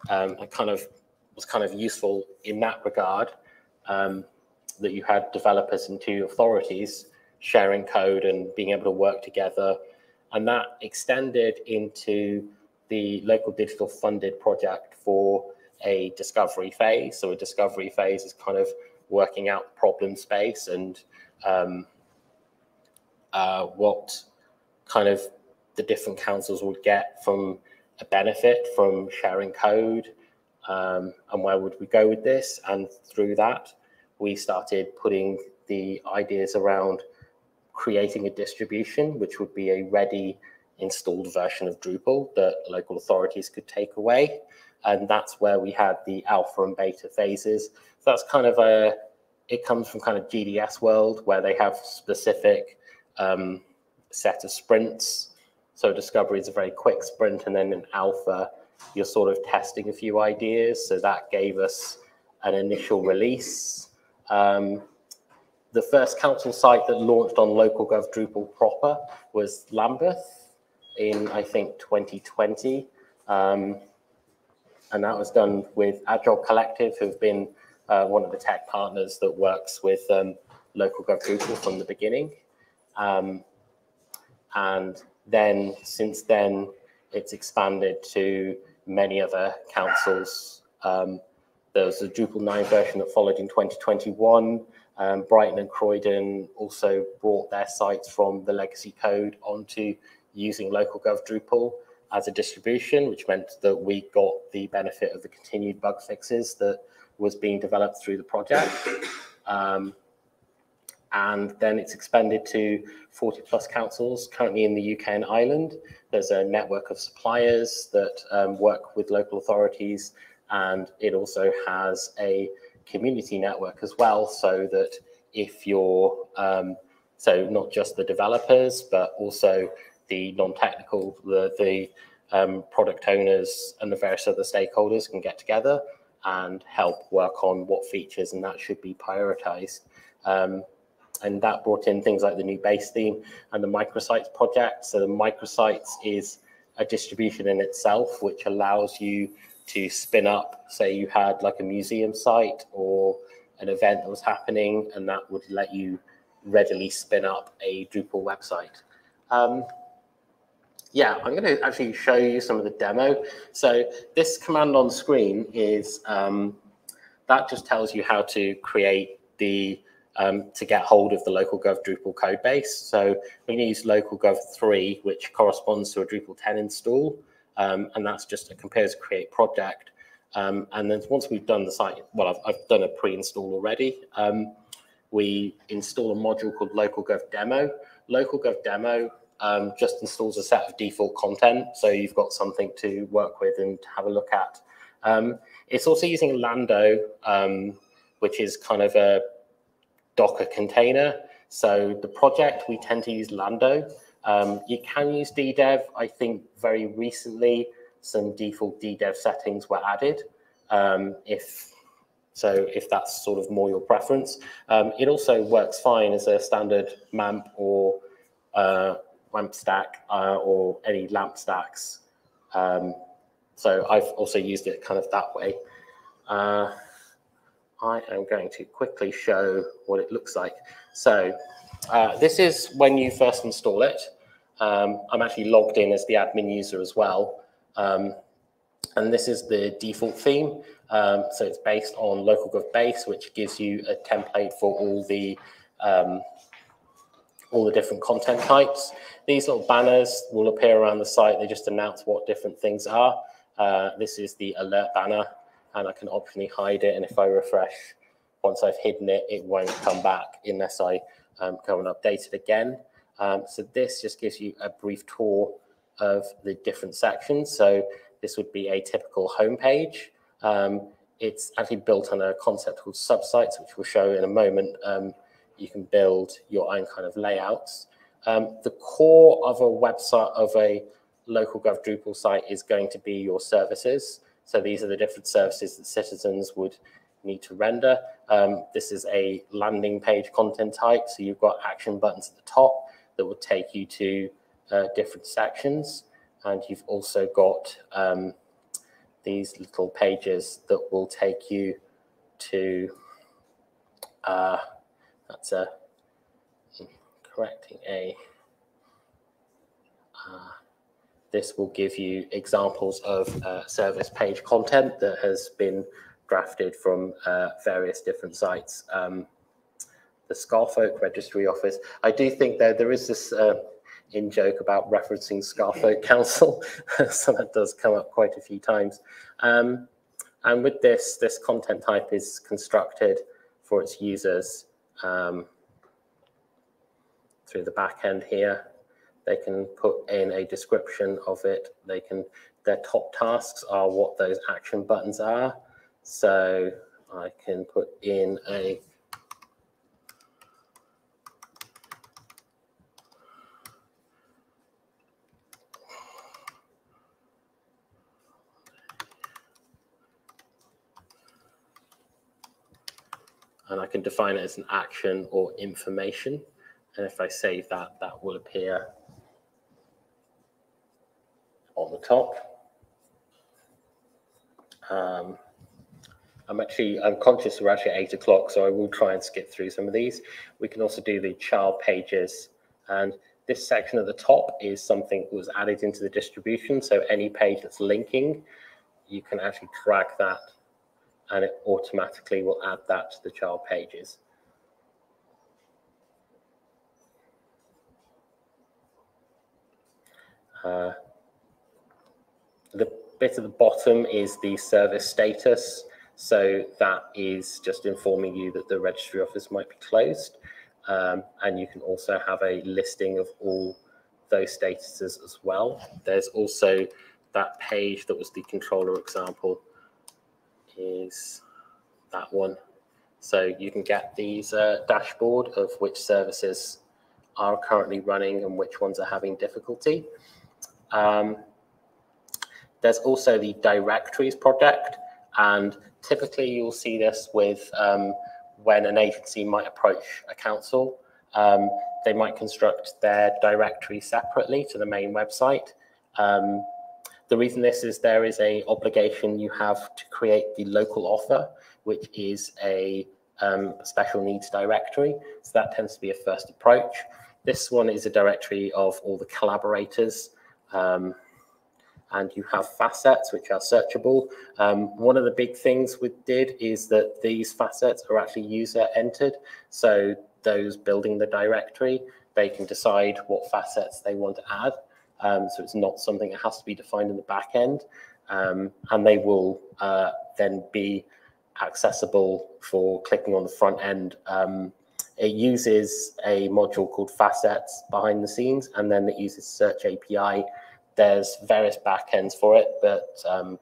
um, it kind of was kind of useful in that regard um, that you had developers and two authorities sharing code and being able to work together and that extended into the local digital funded project for a discovery phase. So a discovery phase is kind of working out problem space and um, uh, what kind of the different councils would get from a benefit from sharing code Um, and where would we go with this? And through that, we started putting the ideas around creating a distribution, which would be a ready installed version of Drupal that local authorities could take away. And that's where we had the alpha and beta phases. So that's kind of a, it comes from kind of GDS world where they have specific um, set of sprints. So discovery is a very quick sprint, and then in alpha, you're sort of testing a few ideas. So that gave us an initial release. Um, the first council site that launched on local gov Drupal proper was Lambeth in, I think, 2020. Um, and that was done with Agile Collective, who've been uh, one of the tech partners that works with um, local gov Drupal from the beginning. Um, and then since then, it's expanded to many other councils. Um, there was a Drupal 9 version that followed in 2021. Um, Brighton and Croydon also brought their sites from the legacy code onto using local gov Drupal as a distribution, which meant that we got the benefit of the continued bug fixes that was being developed through the project. Um, and then it's expanded to 40 plus councils currently in the UK and Ireland. There's a network of suppliers that um, work with local authorities, and it also has a community network as well, so that if you're um, so not just the developers, but also the non-technical, the, the um, product owners and the various other stakeholders can get together and help work on what features and that should be prioritized. Um, and that brought in things like the new base theme and the microsites project. So the microsites is a distribution in itself, which allows you to spin up, say you had like a museum site or an event that was happening, and that would let you readily spin up a Drupal website. Um, yeah, I'm going to actually show you some of the demo. So this command on screen is, um, that just tells you how to create the um, to get hold of the local gov Drupal code base. So we're going to use local gov 3, which corresponds to a Drupal 10 install. Um, and that's just a composer create project. Um, and then once we've done the site, well, I've, I've done a pre-install already. Um, we install a module called local gov demo. Local gov demo um, just installs a set of default content. So you've got something to work with and have a look at. Um, it's also using Lando, which is kind of a Docker container. So the project, we tend to use Lando. Um, you can use DDEV. I think very recently, some default DDEV settings were added. Um, if so, if that's sort of more your preference, um, it also works fine as a standard MAMP or uh, stack uh, or any LAMP stacks. Um, so I've also used it kind of that way. Uh, I am going to quickly show what it looks like. So uh, this is when you first install it. Um, I'm actually logged in as the admin user as well. Um, and this is the default theme. Um, so it's based on local base, which gives you a template for all the um, all the different content types. These little banners will appear around the site. They just announce what different things are. Uh, this is the alert banner and I can optionally hide it. And if I refresh, once I've hidden it, it won't come back unless I um, go and update it again. Um, so this just gives you a brief tour of the different sections. So this would be a typical homepage. Um, it's actually built on a concept called subsites, which we'll show in a moment. Um, you can build your own kind of layouts. Um, the core of a website of a local gov Drupal site is going to be your services. So these are the different services that citizens would need to render. Um, this is a landing page content type. So you've got action buttons at the top that will take you to uh, different sections. And you've also got um, these little pages that will take you to, uh, that's a, correcting a, uh, this will give you examples of uh, service page content that has been drafted from uh, various different sites. Um, the Scarfolk Registry Office. I do think that there is this uh, in joke about referencing Scarfolk <laughs> Council, <laughs> so that does come up quite a few times. Um, And with this, this content type is constructed for its users um, through the back end here. They can put in a description of it. They can, their top tasks are what those action buttons are. So I can put in a and I can define it as an action or information. And if I save that, that will appear on the top. Um, I'm actually, I'm conscious we're actually at eight o'clock, so I will try and skip through some of these. We can also do the child pages. And this section at the top is something that was added into the distribution. So any page that's linking, you can actually drag that and it automatically will add that to the child pages. Uh, the bit at the bottom is the service status. So that is just informing you that the registry office might be closed. Um, and you can also have a listing of all those statuses as well. There's also that page that was the controller example is that one. So you can get these uh, dashboard of which services are currently running and which ones are having difficulty. Um, there's also the directories project, and typically you'll see this with um, when an agency might approach a council. Um, they might construct their directory separately to the main website. Um, the reason this is there is a obligation you have to create the Local Offer, which is a um, special needs directory. So that tends to be a first approach. This one is a directory of all the collaborators. Um, and you have facets which are searchable. Um, one of the big things we did is that these facets are actually user entered. So those building the directory, they can decide what facets they want to add. Um, so it's not something that has to be defined in the back end. Um, and they will uh, then be accessible for clicking on the front end. Um, it uses a module called Facets behind the scenes, and then it uses Search API. There's various backends for it, but um,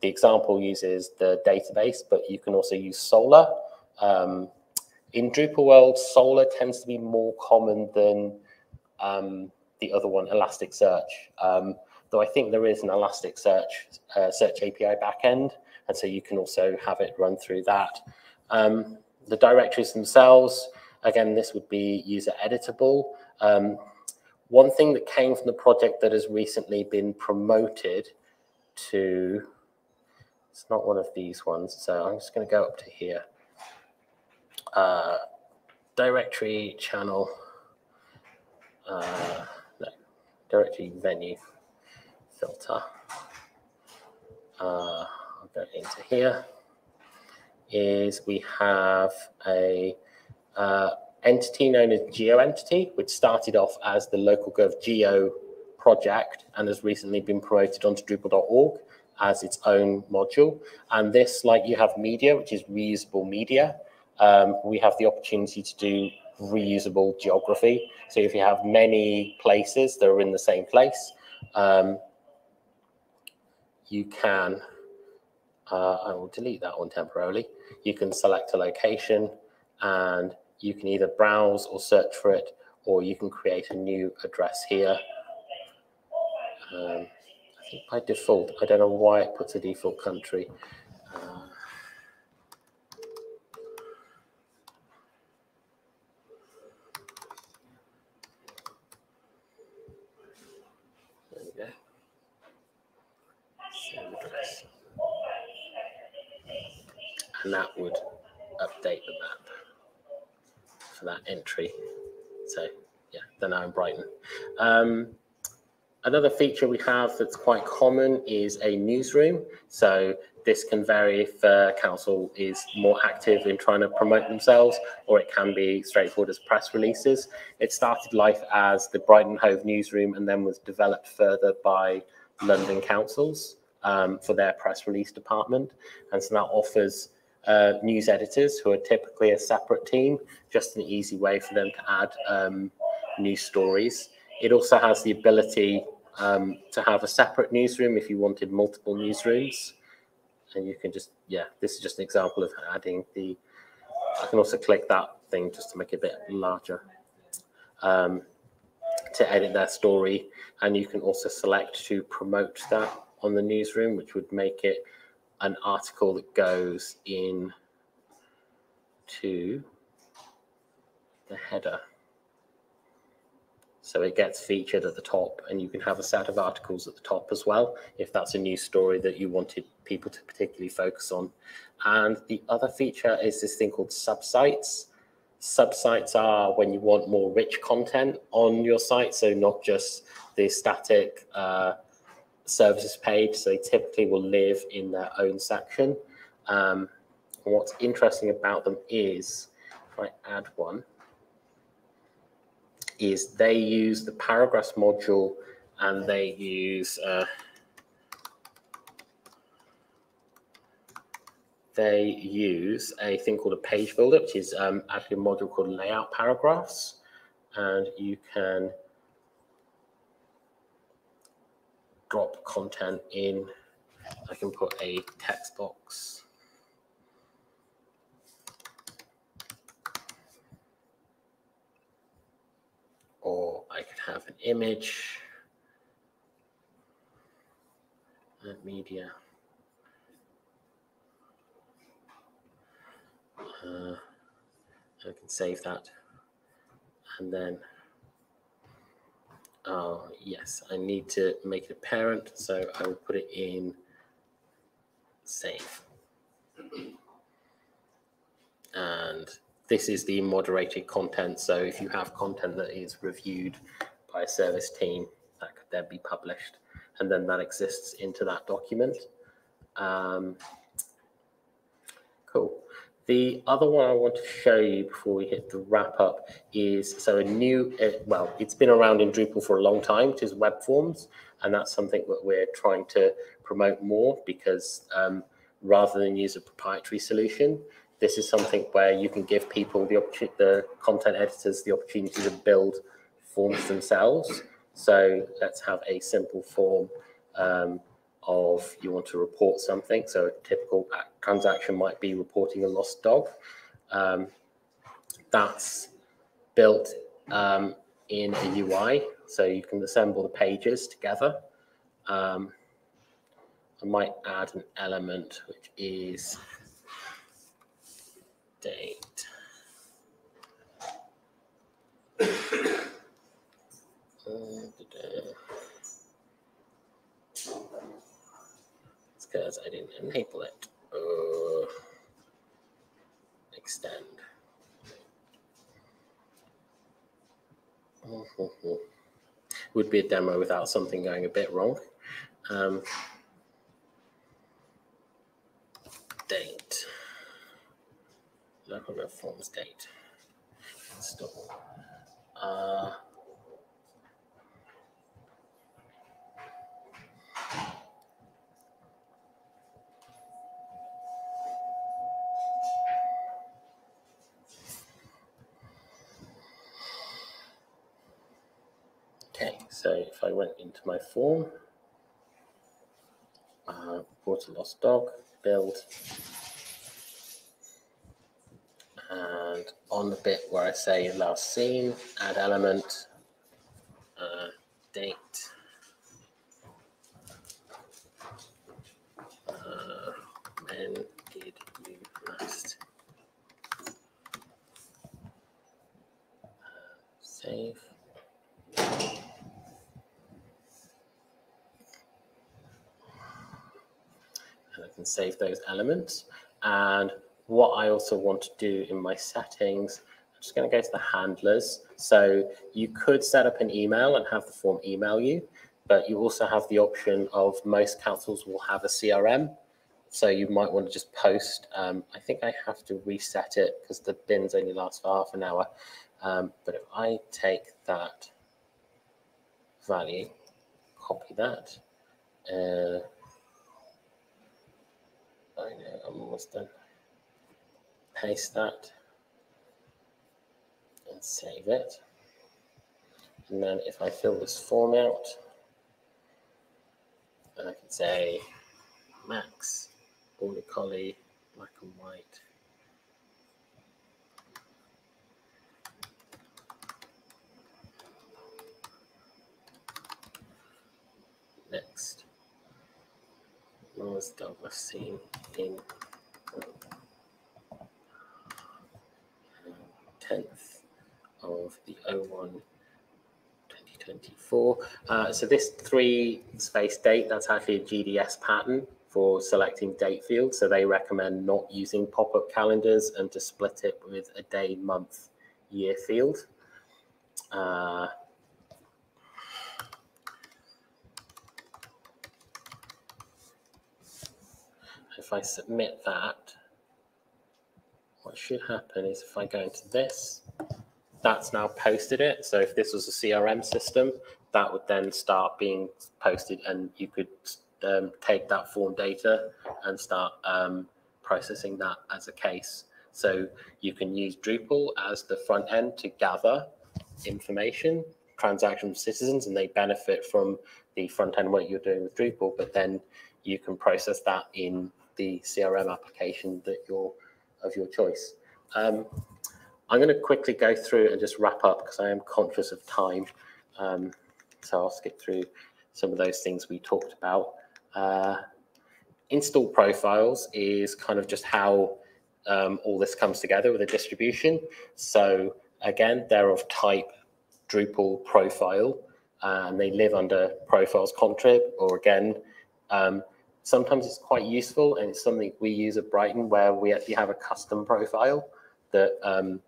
the example uses the database, but you can also use Solr. Um, in Drupal world, Solr tends to be more common than um, the other one, Elasticsearch. Um, though I think there is an Elasticsearch uh, Search API backend, and so you can also have it run through that. Um, the directories themselves, again, this would be user editable. Um, one thing that came from the project that has recently been promoted to, it's not one of these ones, so I'm just going to go up to here. Uh, directory channel. Uh, directory venue filter. Uh, I'll go into here. Is we have a uh, entity known as GeoEntity, which started off as the local gov geo project and has recently been promoted onto Drupal.org as its own module. And this, like you have media, which is reusable media, um, we have the opportunity to do reusable geography. So if you have many places that are in the same place, um, you can, uh, I will delete that one temporarily. You can select a location and you can either browse or search for it, or you can create a new address here. Um, I think by default, I don't know why it puts a default country. Uh, and that would update the map for that entry. So yeah, they're now in Brighton. Um, another feature we have that's quite common is a newsroom. So this can vary if uh, council is more active in trying to promote themselves, or it can be straightforward as press releases. It started life as the Brighton Hove newsroom and then was developed further by London councils. um, for their press release department. And so that offers uh, news editors who are typically a separate team, just an easy way for them to add um, news stories. It also has the ability um, to have a separate newsroom if you wanted multiple newsrooms. And you can just, yeah, this is just an example of adding the, I can also click that thing just to make it a bit larger um, to edit their story. And you can also select to promote that on the newsroom, which would make it an article that goes in to the header. So it gets featured at the top, and you can have a set of articles at the top as well if that's a new story that you wanted people to particularly focus on. And the other feature is this thing called subsites. Subsites are when you want more rich content on your site, so not just the static uh, services page. So they typically will live in their own section. Um, what's interesting about them is, if I add one, is they use the paragraphs module and they use uh, they use a thing called a page builder, which is um, actually a module called layout paragraphs. And you can drop content in. I can put a text box. Or I could have an image. And media. Uh, I can save that. And then Oh, yes, I need to make it a parent, so I will put it in save. <clears throat> And this is the moderated content. So if you have content that is reviewed by a service team, that could then be published. And then that exists into that document. Um, cool. The other one I want to show you before we hit the wrap up is so a new, uh, well, it's been around in Drupal for a long time, which is web forms. And that's something that we're trying to promote more because um, rather than use a proprietary solution, this is something where you can give people the the content editors, the opportunity to build forms themselves. So let's have a simple form um, of you want to report something. So a typical transaction might be reporting a lost dog. Um, that's built um, in a UI, so you can assemble the pages together. Um, I might add an element which is date. It's because I didn't enable it. Uh, extend. Would be a demo without something going a bit wrong. Um, date. Local forms date. Install. Uh, So if I went into my form, uh, report a lost dog, build, and on the bit where I say last seen, add element, uh, date, uh, when did you last uh, save. can save those elements. And what I also want to do in my settings, I'm just going to go to the handlers. So you could set up an email and have the form email you, but you also have the option of most councils will have a CRM. So you might want to just post. Um, I think I have to reset it because the bins only last for half an hour. Um, but if I take that value, copy that, uh, I know, I'm almost done. Paste that and save it. And then if I fill this form out, I can say Max, Border Collie, black and white. Next. Lowest dog seen in 10th of the 01 2024. Uh, so this three space date, that's actually a GDS pattern for selecting date fields. So they recommend not using pop-up calendars and to split it with a day, month, year field. Uh, if I submit that, what should happen is if I go into this, that's now posted it. So if this was a CRM system, that would then start being posted and you could um, take that form data and start um, processing that as a case. So you can use Drupal as the front end to gather information, transactions citizens, and they benefit from the front end work you're doing with Drupal, but then you can process that in the CRM application that you're of your choice. Um, I'm going to quickly go through and just wrap up because I am conscious of time. Um, so I'll skip through some of those things we talked about. Uh, install profiles is kind of just how um, all this comes together with a distribution. So again, they're of type Drupal profile uh, and they live under profiles contrib or again, um, sometimes it's quite useful and it's something we use at Brighton where we actually have a custom profile that um,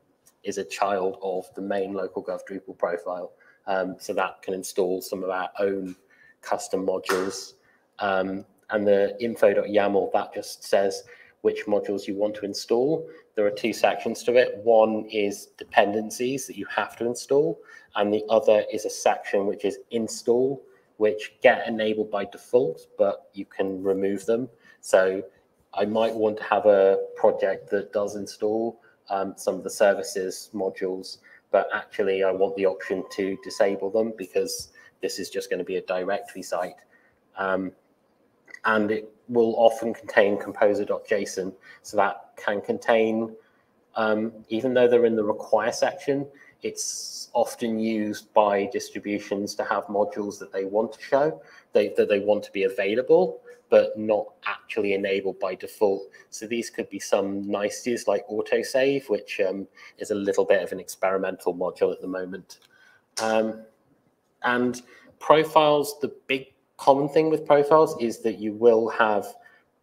is a child of the main local gov Drupal profile. Um, so that can install some of our own custom modules. Um, and the info.yaml, that just says which modules you want to install. There are two sections to it. One is dependencies that you have to install, and the other is a section which is install, which get enabled by default, but you can remove them. So I might want to have a project that does install um, some of the services modules, but actually I want the option to disable them because this is just going to be a directory site. Um, and it will often contain composer.json. So that can contain, um, even though they're in the require section, it's often used by distributions to have modules that they want to show, they, that they want to be available but not actually enabled by default. So these could be some niceties like autosave, which um, is a little bit of an experimental module at the moment. Um, and profiles, the big common thing with profiles is that you will have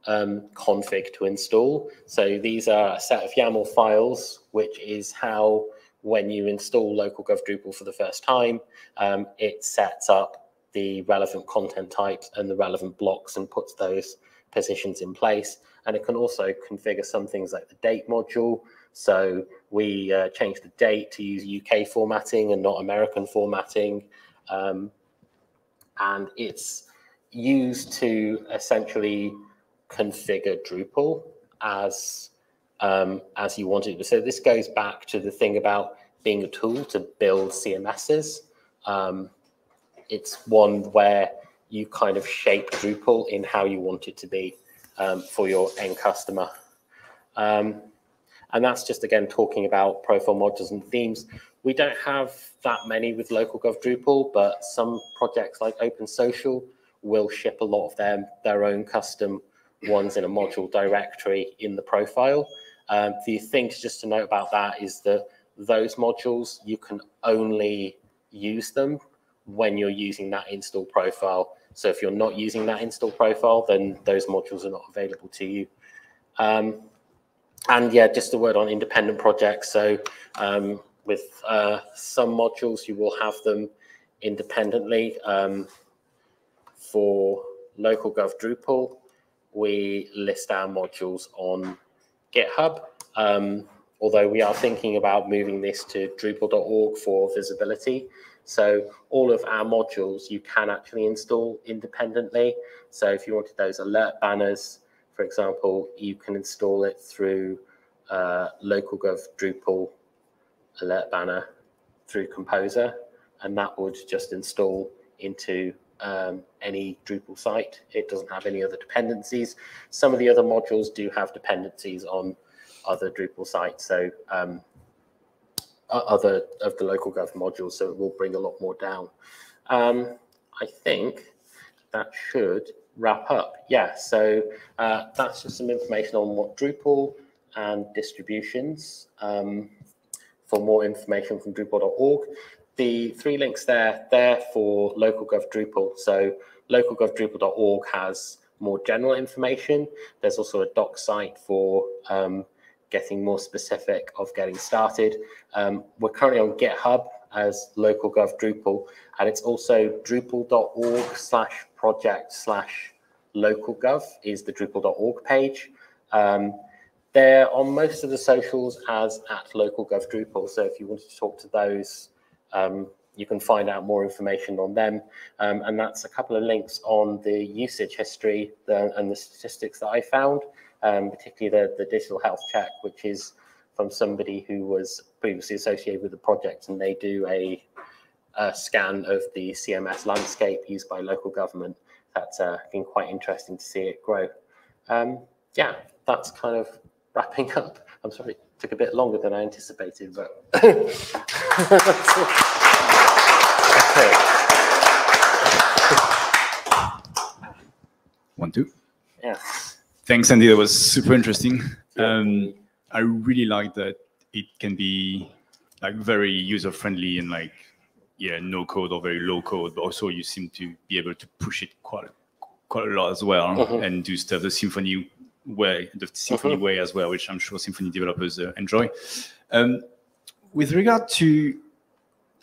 um, config to install. So these are a set of YAML files, which is how when you install local gov Drupal for the first time, um, it sets up the relevant content types and the relevant blocks and puts those positions in place. And it can also configure some things like the date module. So we uh, changed the date to use UK formatting and not American formatting. Um, and it's used to essentially configure Drupal as um, as you want it. So this goes back to the thing about being a tool to build CMSs. Um, it's one where you kind of shape Drupal in how you want it to be um, for your end customer. Um, and that's just again talking about profile modules and themes. We don't have that many with local gov Drupal, but some projects like Open Social will ship a lot of their, their own custom ones in a module directory in the profile. Um, the thing to just to note about that is that those modules, you can only use them when you're using that install profile. So if you're not using that install profile, then those modules are not available to you. Um, and yeah, just a word on independent projects. So um, with uh, some modules, you will have them independently. Um, for local gov Drupal, we list our modules on GitHub. Um, although we are thinking about moving this to drupal.org for visibility. So all of our modules you can actually install independently. So if you wanted those alert banners For example, you can install it through uh, LocalGov Drupal alert banner through Composer, and that would just install into um, any Drupal site. It doesn't have any other dependencies. Some of the other modules do have dependencies on other Drupal sites, so um, other of the LocalGov modules, so it will bring a lot more down. Um, I think that should wrap up. Yeah, so uh, that's just some information on what Drupal and distributions. Um, for more information from Drupal.org, the three links there, they're for LocalGov Drupal. So localgovdrupal.org has more general information. There's also a doc site for um, getting more specific of getting started. Um, we're currently on GitHub as localgov Drupal, and it's also drupal.org slash project slash localgov is the drupal.org page. Um, they're on most of the socials as at localgov Drupal. So if you wanted to talk to those, um, you can find out more information on them. Um, and that's a couple of links on the usage history the, and the statistics that I found, um, particularly the, the digital health check, which is from somebody who was previously associated with the project. And they do a, a scan of the CMS landscape used by local government. That's uh, been quite interesting to see it grow. Um, yeah, that's kind of <laughs> wrapping up. I'm sorry, took a bit longer than I anticipated, but <laughs> One, two. yeah. Thanks, Andy. That was super interesting. Um, I really like that it can be like very user friendly and like yeah, no code or very low code, but also you seem to be able to push it quite quite a lot as well Mhm. and do stuff the Symfony way, the Symfony Mhm. way as well, which I'm sure Symfony developers uh, enjoy. Um, with regard to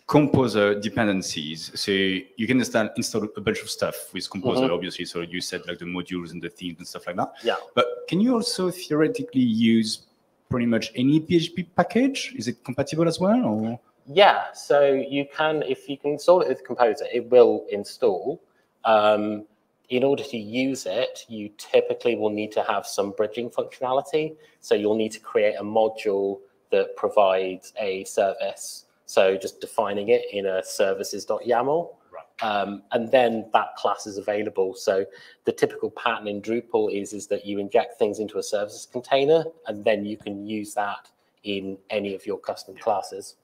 Composer dependencies, so you can install, install a bunch of stuff with Composer, Mhm. obviously. So you said like the modules and the themes and stuff like that. Yeah. But can you also theoretically use pretty much any PHP package? Is it compatible as well? Or Yeah, so you can, if you can install it with Composer, it will install. Um, in order to use it, you typically will need to have some bridging functionality. So you'll need to create a module that provides a service. So just defining it in a services.yaml. Right. Um, and then that class is available. So the typical pattern in Drupal is, is that you inject things into a services container, and then you can use that in any of your custom classes.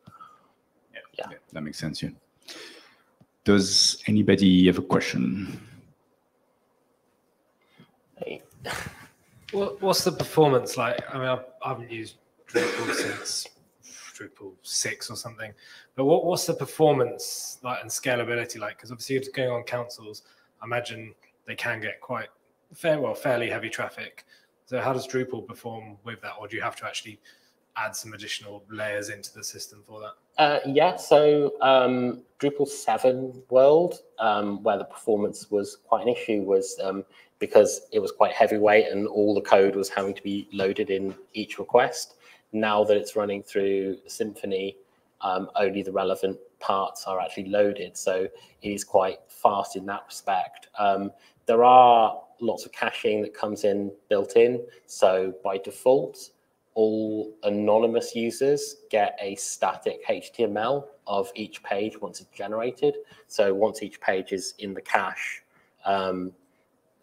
Yeah. that makes sense. Yeah. Does anybody have a question? What, what's the performance like? I mean, I've, I haven't used Drupal since Drupal six or something, but what, what's the performance like and scalability like? Because obviously, you're going on councils. I imagine they can get quite fair, well, fairly heavy traffic. So, how does Drupal perform with that, or do you have to actually add some additional layers into the system for that? Uh, yeah, so um, Drupal 7 world, um, where the performance was quite an issue, was um, because it was quite heavyweight and all the code was having to be loaded in each request. Now that it's running through Symfony, um, only the relevant parts are actually loaded. So it is quite fast in that respect. Um, there are lots of caching that comes in built in. So by default, all anonymous users get a static HTML of each page once it's generated. So once each page is in the cache, um,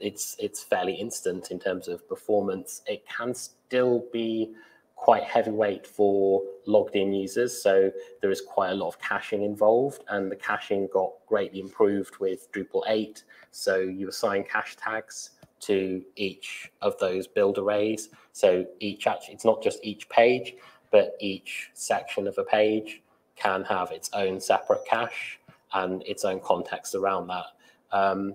it's it's fairly instant in terms of performance. It can still be quite heavyweight for logged in users. So there is quite a lot of caching involved and the caching got greatly improved with Drupal 8. So you assign cache tags to each of those build arrays. So each it's not just each page, but each section of a page can have its own separate cache and its own context around that. Um,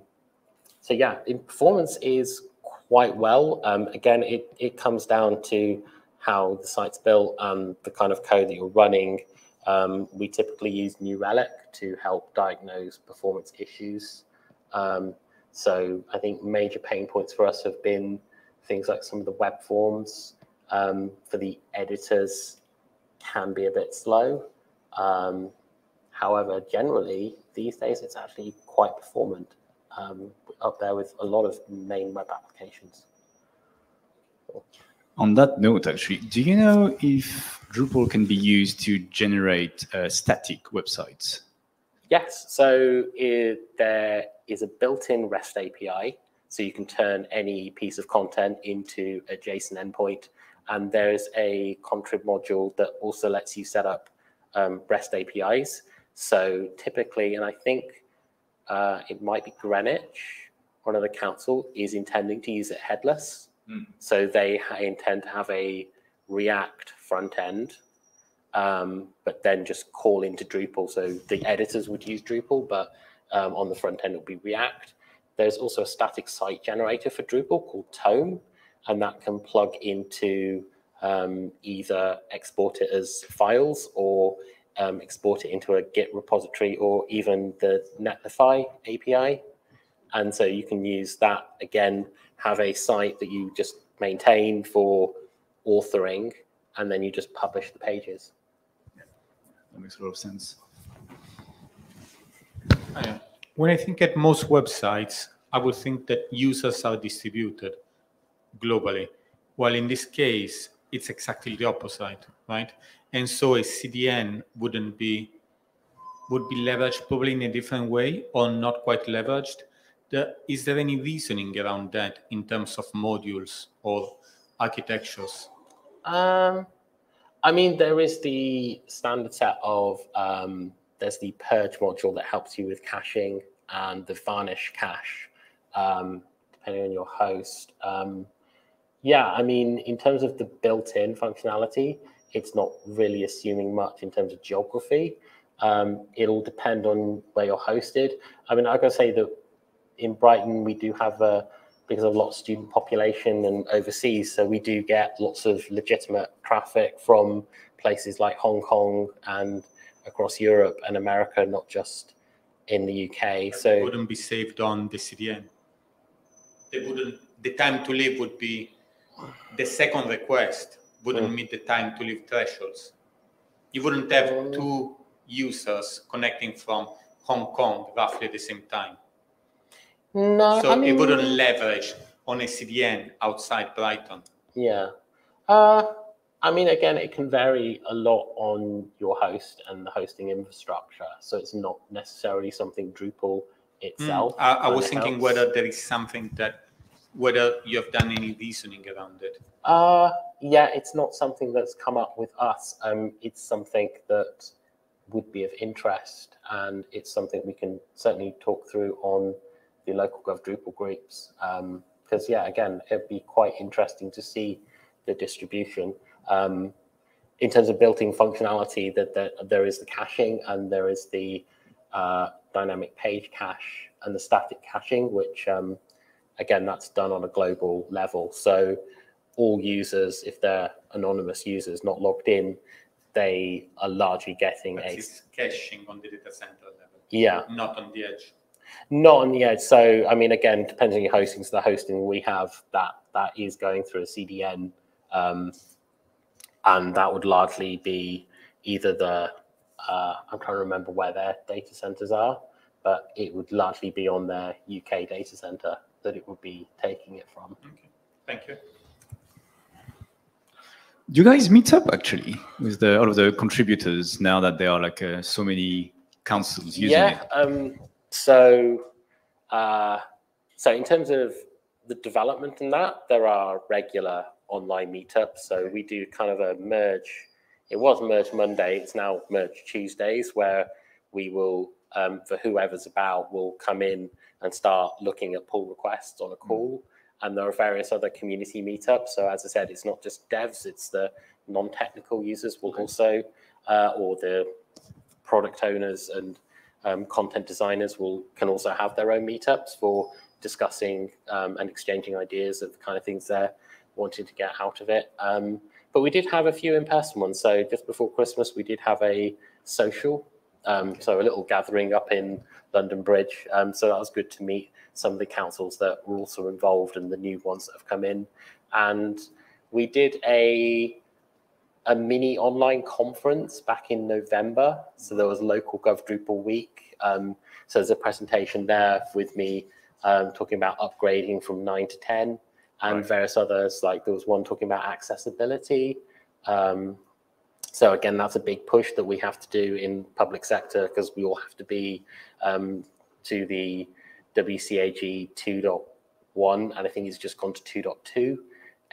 so yeah, in performance is quite well. Um, again, it, it comes down to how the site's built and the kind of code that you're running. Um, we typically use New Relic to help diagnose performance issues. Um, so I think major pain points for us have been things like some of the web forms um, for the editors can be a bit slow. Um, however, generally these days it's actually quite performant um, up there with a lot of main web applications. On that note, actually, do you know if Drupal can be used to generate uh, static websites? Yes, so it, there is a built-in REST API, so you can turn any piece of content into a JSON endpoint, and there's a contrib module that also lets you set up um, REST APIs. So typically, and I think uh, it might be Greenwich, one of the council, is intending to use it headless. Mm. So they intend to have a React front end, um, but then just call into Drupal. So the editors would use Drupal, but um, on the front end it would be React. There's also a static site generator for Drupal called Tome, and that can plug into um, either export it as files or um, export it into a Git repository or even the Netlify API. And so you can use that again, have a site that you just maintain for authoring, and then you just publish the pages. That makes a lot of sense. When I think at most websites, I would think that users are distributed globally. While in this case, it's exactly the opposite, right? And so a CDN wouldn't be would be leveraged probably in a different way or not quite leveraged. The, is there any reasoning around that in terms of modules or architectures? Um, I mean, there is the standard set of um, there's the purge module that helps you with caching and the varnish cache, um, depending on your host. Um, yeah, I mean, in terms of the built-in functionality, it's not really assuming much in terms of geography. Um, it'll depend on where you're hosted. I mean, I gotta say that in Brighton we do have a because of a lot of student population and overseas, so we do get lots of legitimate traffic from places like Hong Kong and across Europe and America, not just in the UK. It So wouldn't be saved on the CDN. They wouldn't. The time to live would be the second request wouldn't Mm. meet the time to live thresholds. You wouldn't have Mm. two users connecting from Hong Kong roughly at the same time. no, so I mean, it wouldn't leverage on a CDN outside Brighton. Yeah. Uh, I mean, again, it can vary a lot on your host and the hosting infrastructure. So it's not necessarily something Drupal Mm, itself. I, I kinda was thinking helps. whether there is something that whether you have done any reasoning around it. Uh, yeah, it's not something that's come up with us. Um, it's something that would be of interest, and it's something we can certainly talk through on the local Gov Drupal groups. Because yeah, again, it'd be quite interesting to see the distribution. Um, in terms of built-in functionality, that, that there is the caching and there is the uh, dynamic page cache and the static caching, which um, again, that's done on a global level. So all users, if they're anonymous users not logged in, they are largely getting But a it's caching on the data center level, yeah, not on the edge. not on the edge. So I mean, again, depends on your hosting. So the hosting we have that that is going through a CDN, um, and that would largely be either the uh, I'm trying to remember where their data centers are, but it would largely be on their UK data center that it would be taking it from. Okay, thank you. Do you guys meet up actually with the, all of the contributors now that there are like uh, so many councils using yeah. it? Um, so, uh, so in terms of the development in that, there are regular online meetups. So we do kind of a merge. It was merge Monday. It's now merge Tuesdays, where we will, um, for whoever's about, will come in and start looking at pull requests on a call. And there are various other community meetups. So as I said, it's not just devs; it's the non-technical users will also, uh, or the product owners and um, content designers will can also have their own meetups for discussing um, and exchanging ideas of the kind of things they're wanting to get out of it. Um, but we did have a few in-person ones. So just before Christmas, we did have a social, um, so a little gathering up in London Bridge. Um, so that was good to meet some of the councils that were also involved and the new ones that have come in. And we did a a mini online conference back in November. So there was local Gov Drupal week. Um, so there's a presentation there with me um, talking about upgrading from nine to 10. and Right. various others. Like there was one talking about accessibility. So again, that's a big push that we have to do in public sector because we all have to be um, to the WCAG 2.1, and I think it's just gone to 2.2.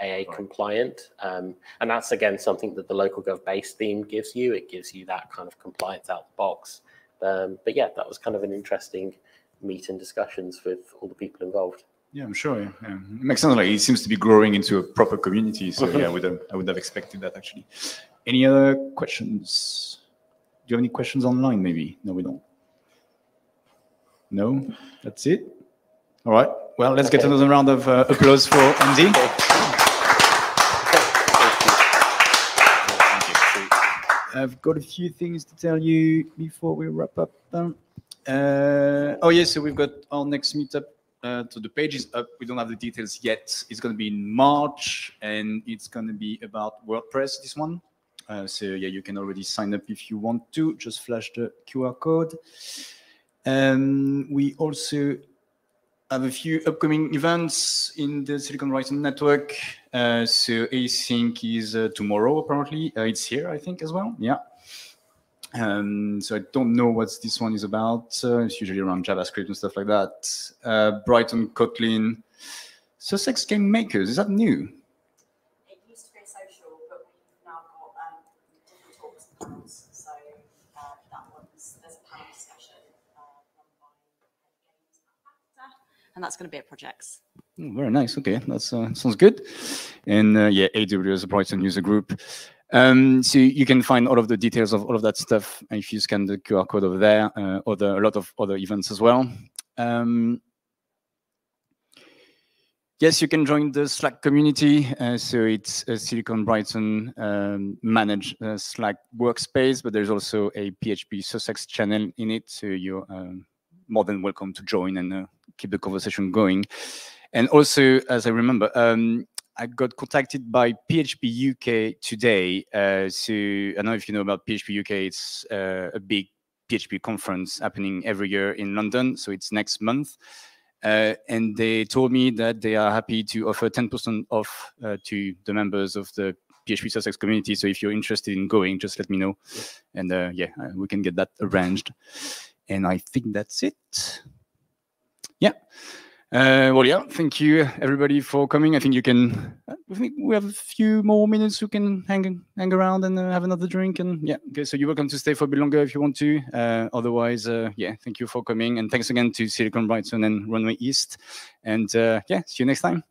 AA compliant, um, and that's again something that the local gov base theme gives you. It gives you that kind of compliance out the box. Um, but yeah, that was kind of an interesting meet and discussions with all the people involved. Yeah, I'm sure. Yeah. yeah. It makes sense. Like it seems to be growing into a proper community. So yeah, I <laughs> would have, I would have expected that actually. Any other questions? Do you have any questions online? Maybe. No, we don't. No, that's it. All right. Well, let's get another round of uh, applause for Andy. I've got a few things to tell you before we wrap up. Um, uh, oh, yes, so we've got our next meetup. Uh, so the page is up. We don't have the details yet. It's going to be in March, and it's going to be about WordPress, this one. Uh, so, yeah, you can already sign up if you want to. Just flash the QR code. Um, we also have a few upcoming events in the Silicon Brighton network. Uh, so async is uh, tomorrow, apparently. Uh, it's here, I think, as well. Yeah. Um, so I don't know what this one is about. Uh, it's usually around JavaScript and stuff like that. Uh, Brighton, Kotlin, Sussex Game Makers. Is that new? It used to be social, but we've now got um, different talks and panels. So uh, that one's there's a panel discussion uh, run by Head Games and that's going to be at projects. Oh, very nice. Okay, that uh, sounds good. And uh, yeah, AWS Brighton user group. Um, so you can find all of the details of all of that stuff if you scan the QR code over there. Uh, other a lot of other events as well. Um, yes, you can join the Slack community. Uh, so it's a Silicon Brighton um, managed uh, Slack workspace, but there's also a PHP Sussex channel in it. So you're um, more than welcome to join and uh, keep the conversation going. And also, as I remember, um, I got contacted by PHP UK today. Uh, so I don't know if you know about PHP UK. It's uh, a big PHP conference happening every year in London. So it's next month. Uh, and they told me that they are happy to offer 10% off uh, to the members of the PHP Sussex community. So if you're interested in going, just let me know. And uh, yeah, uh, we can get that arranged. And I think that's it. Yeah. Uh, well, yeah, thank you everybody for coming. I think you can. I think we have a few more minutes. You can hang hang around and uh, have another drink. And yeah, okay. So you're welcome to stay for a bit longer if you want to. Uh, otherwise, uh, yeah, thank you for coming and thanks again to Silicon Brighton and Runway East. And uh, yeah, see you next time.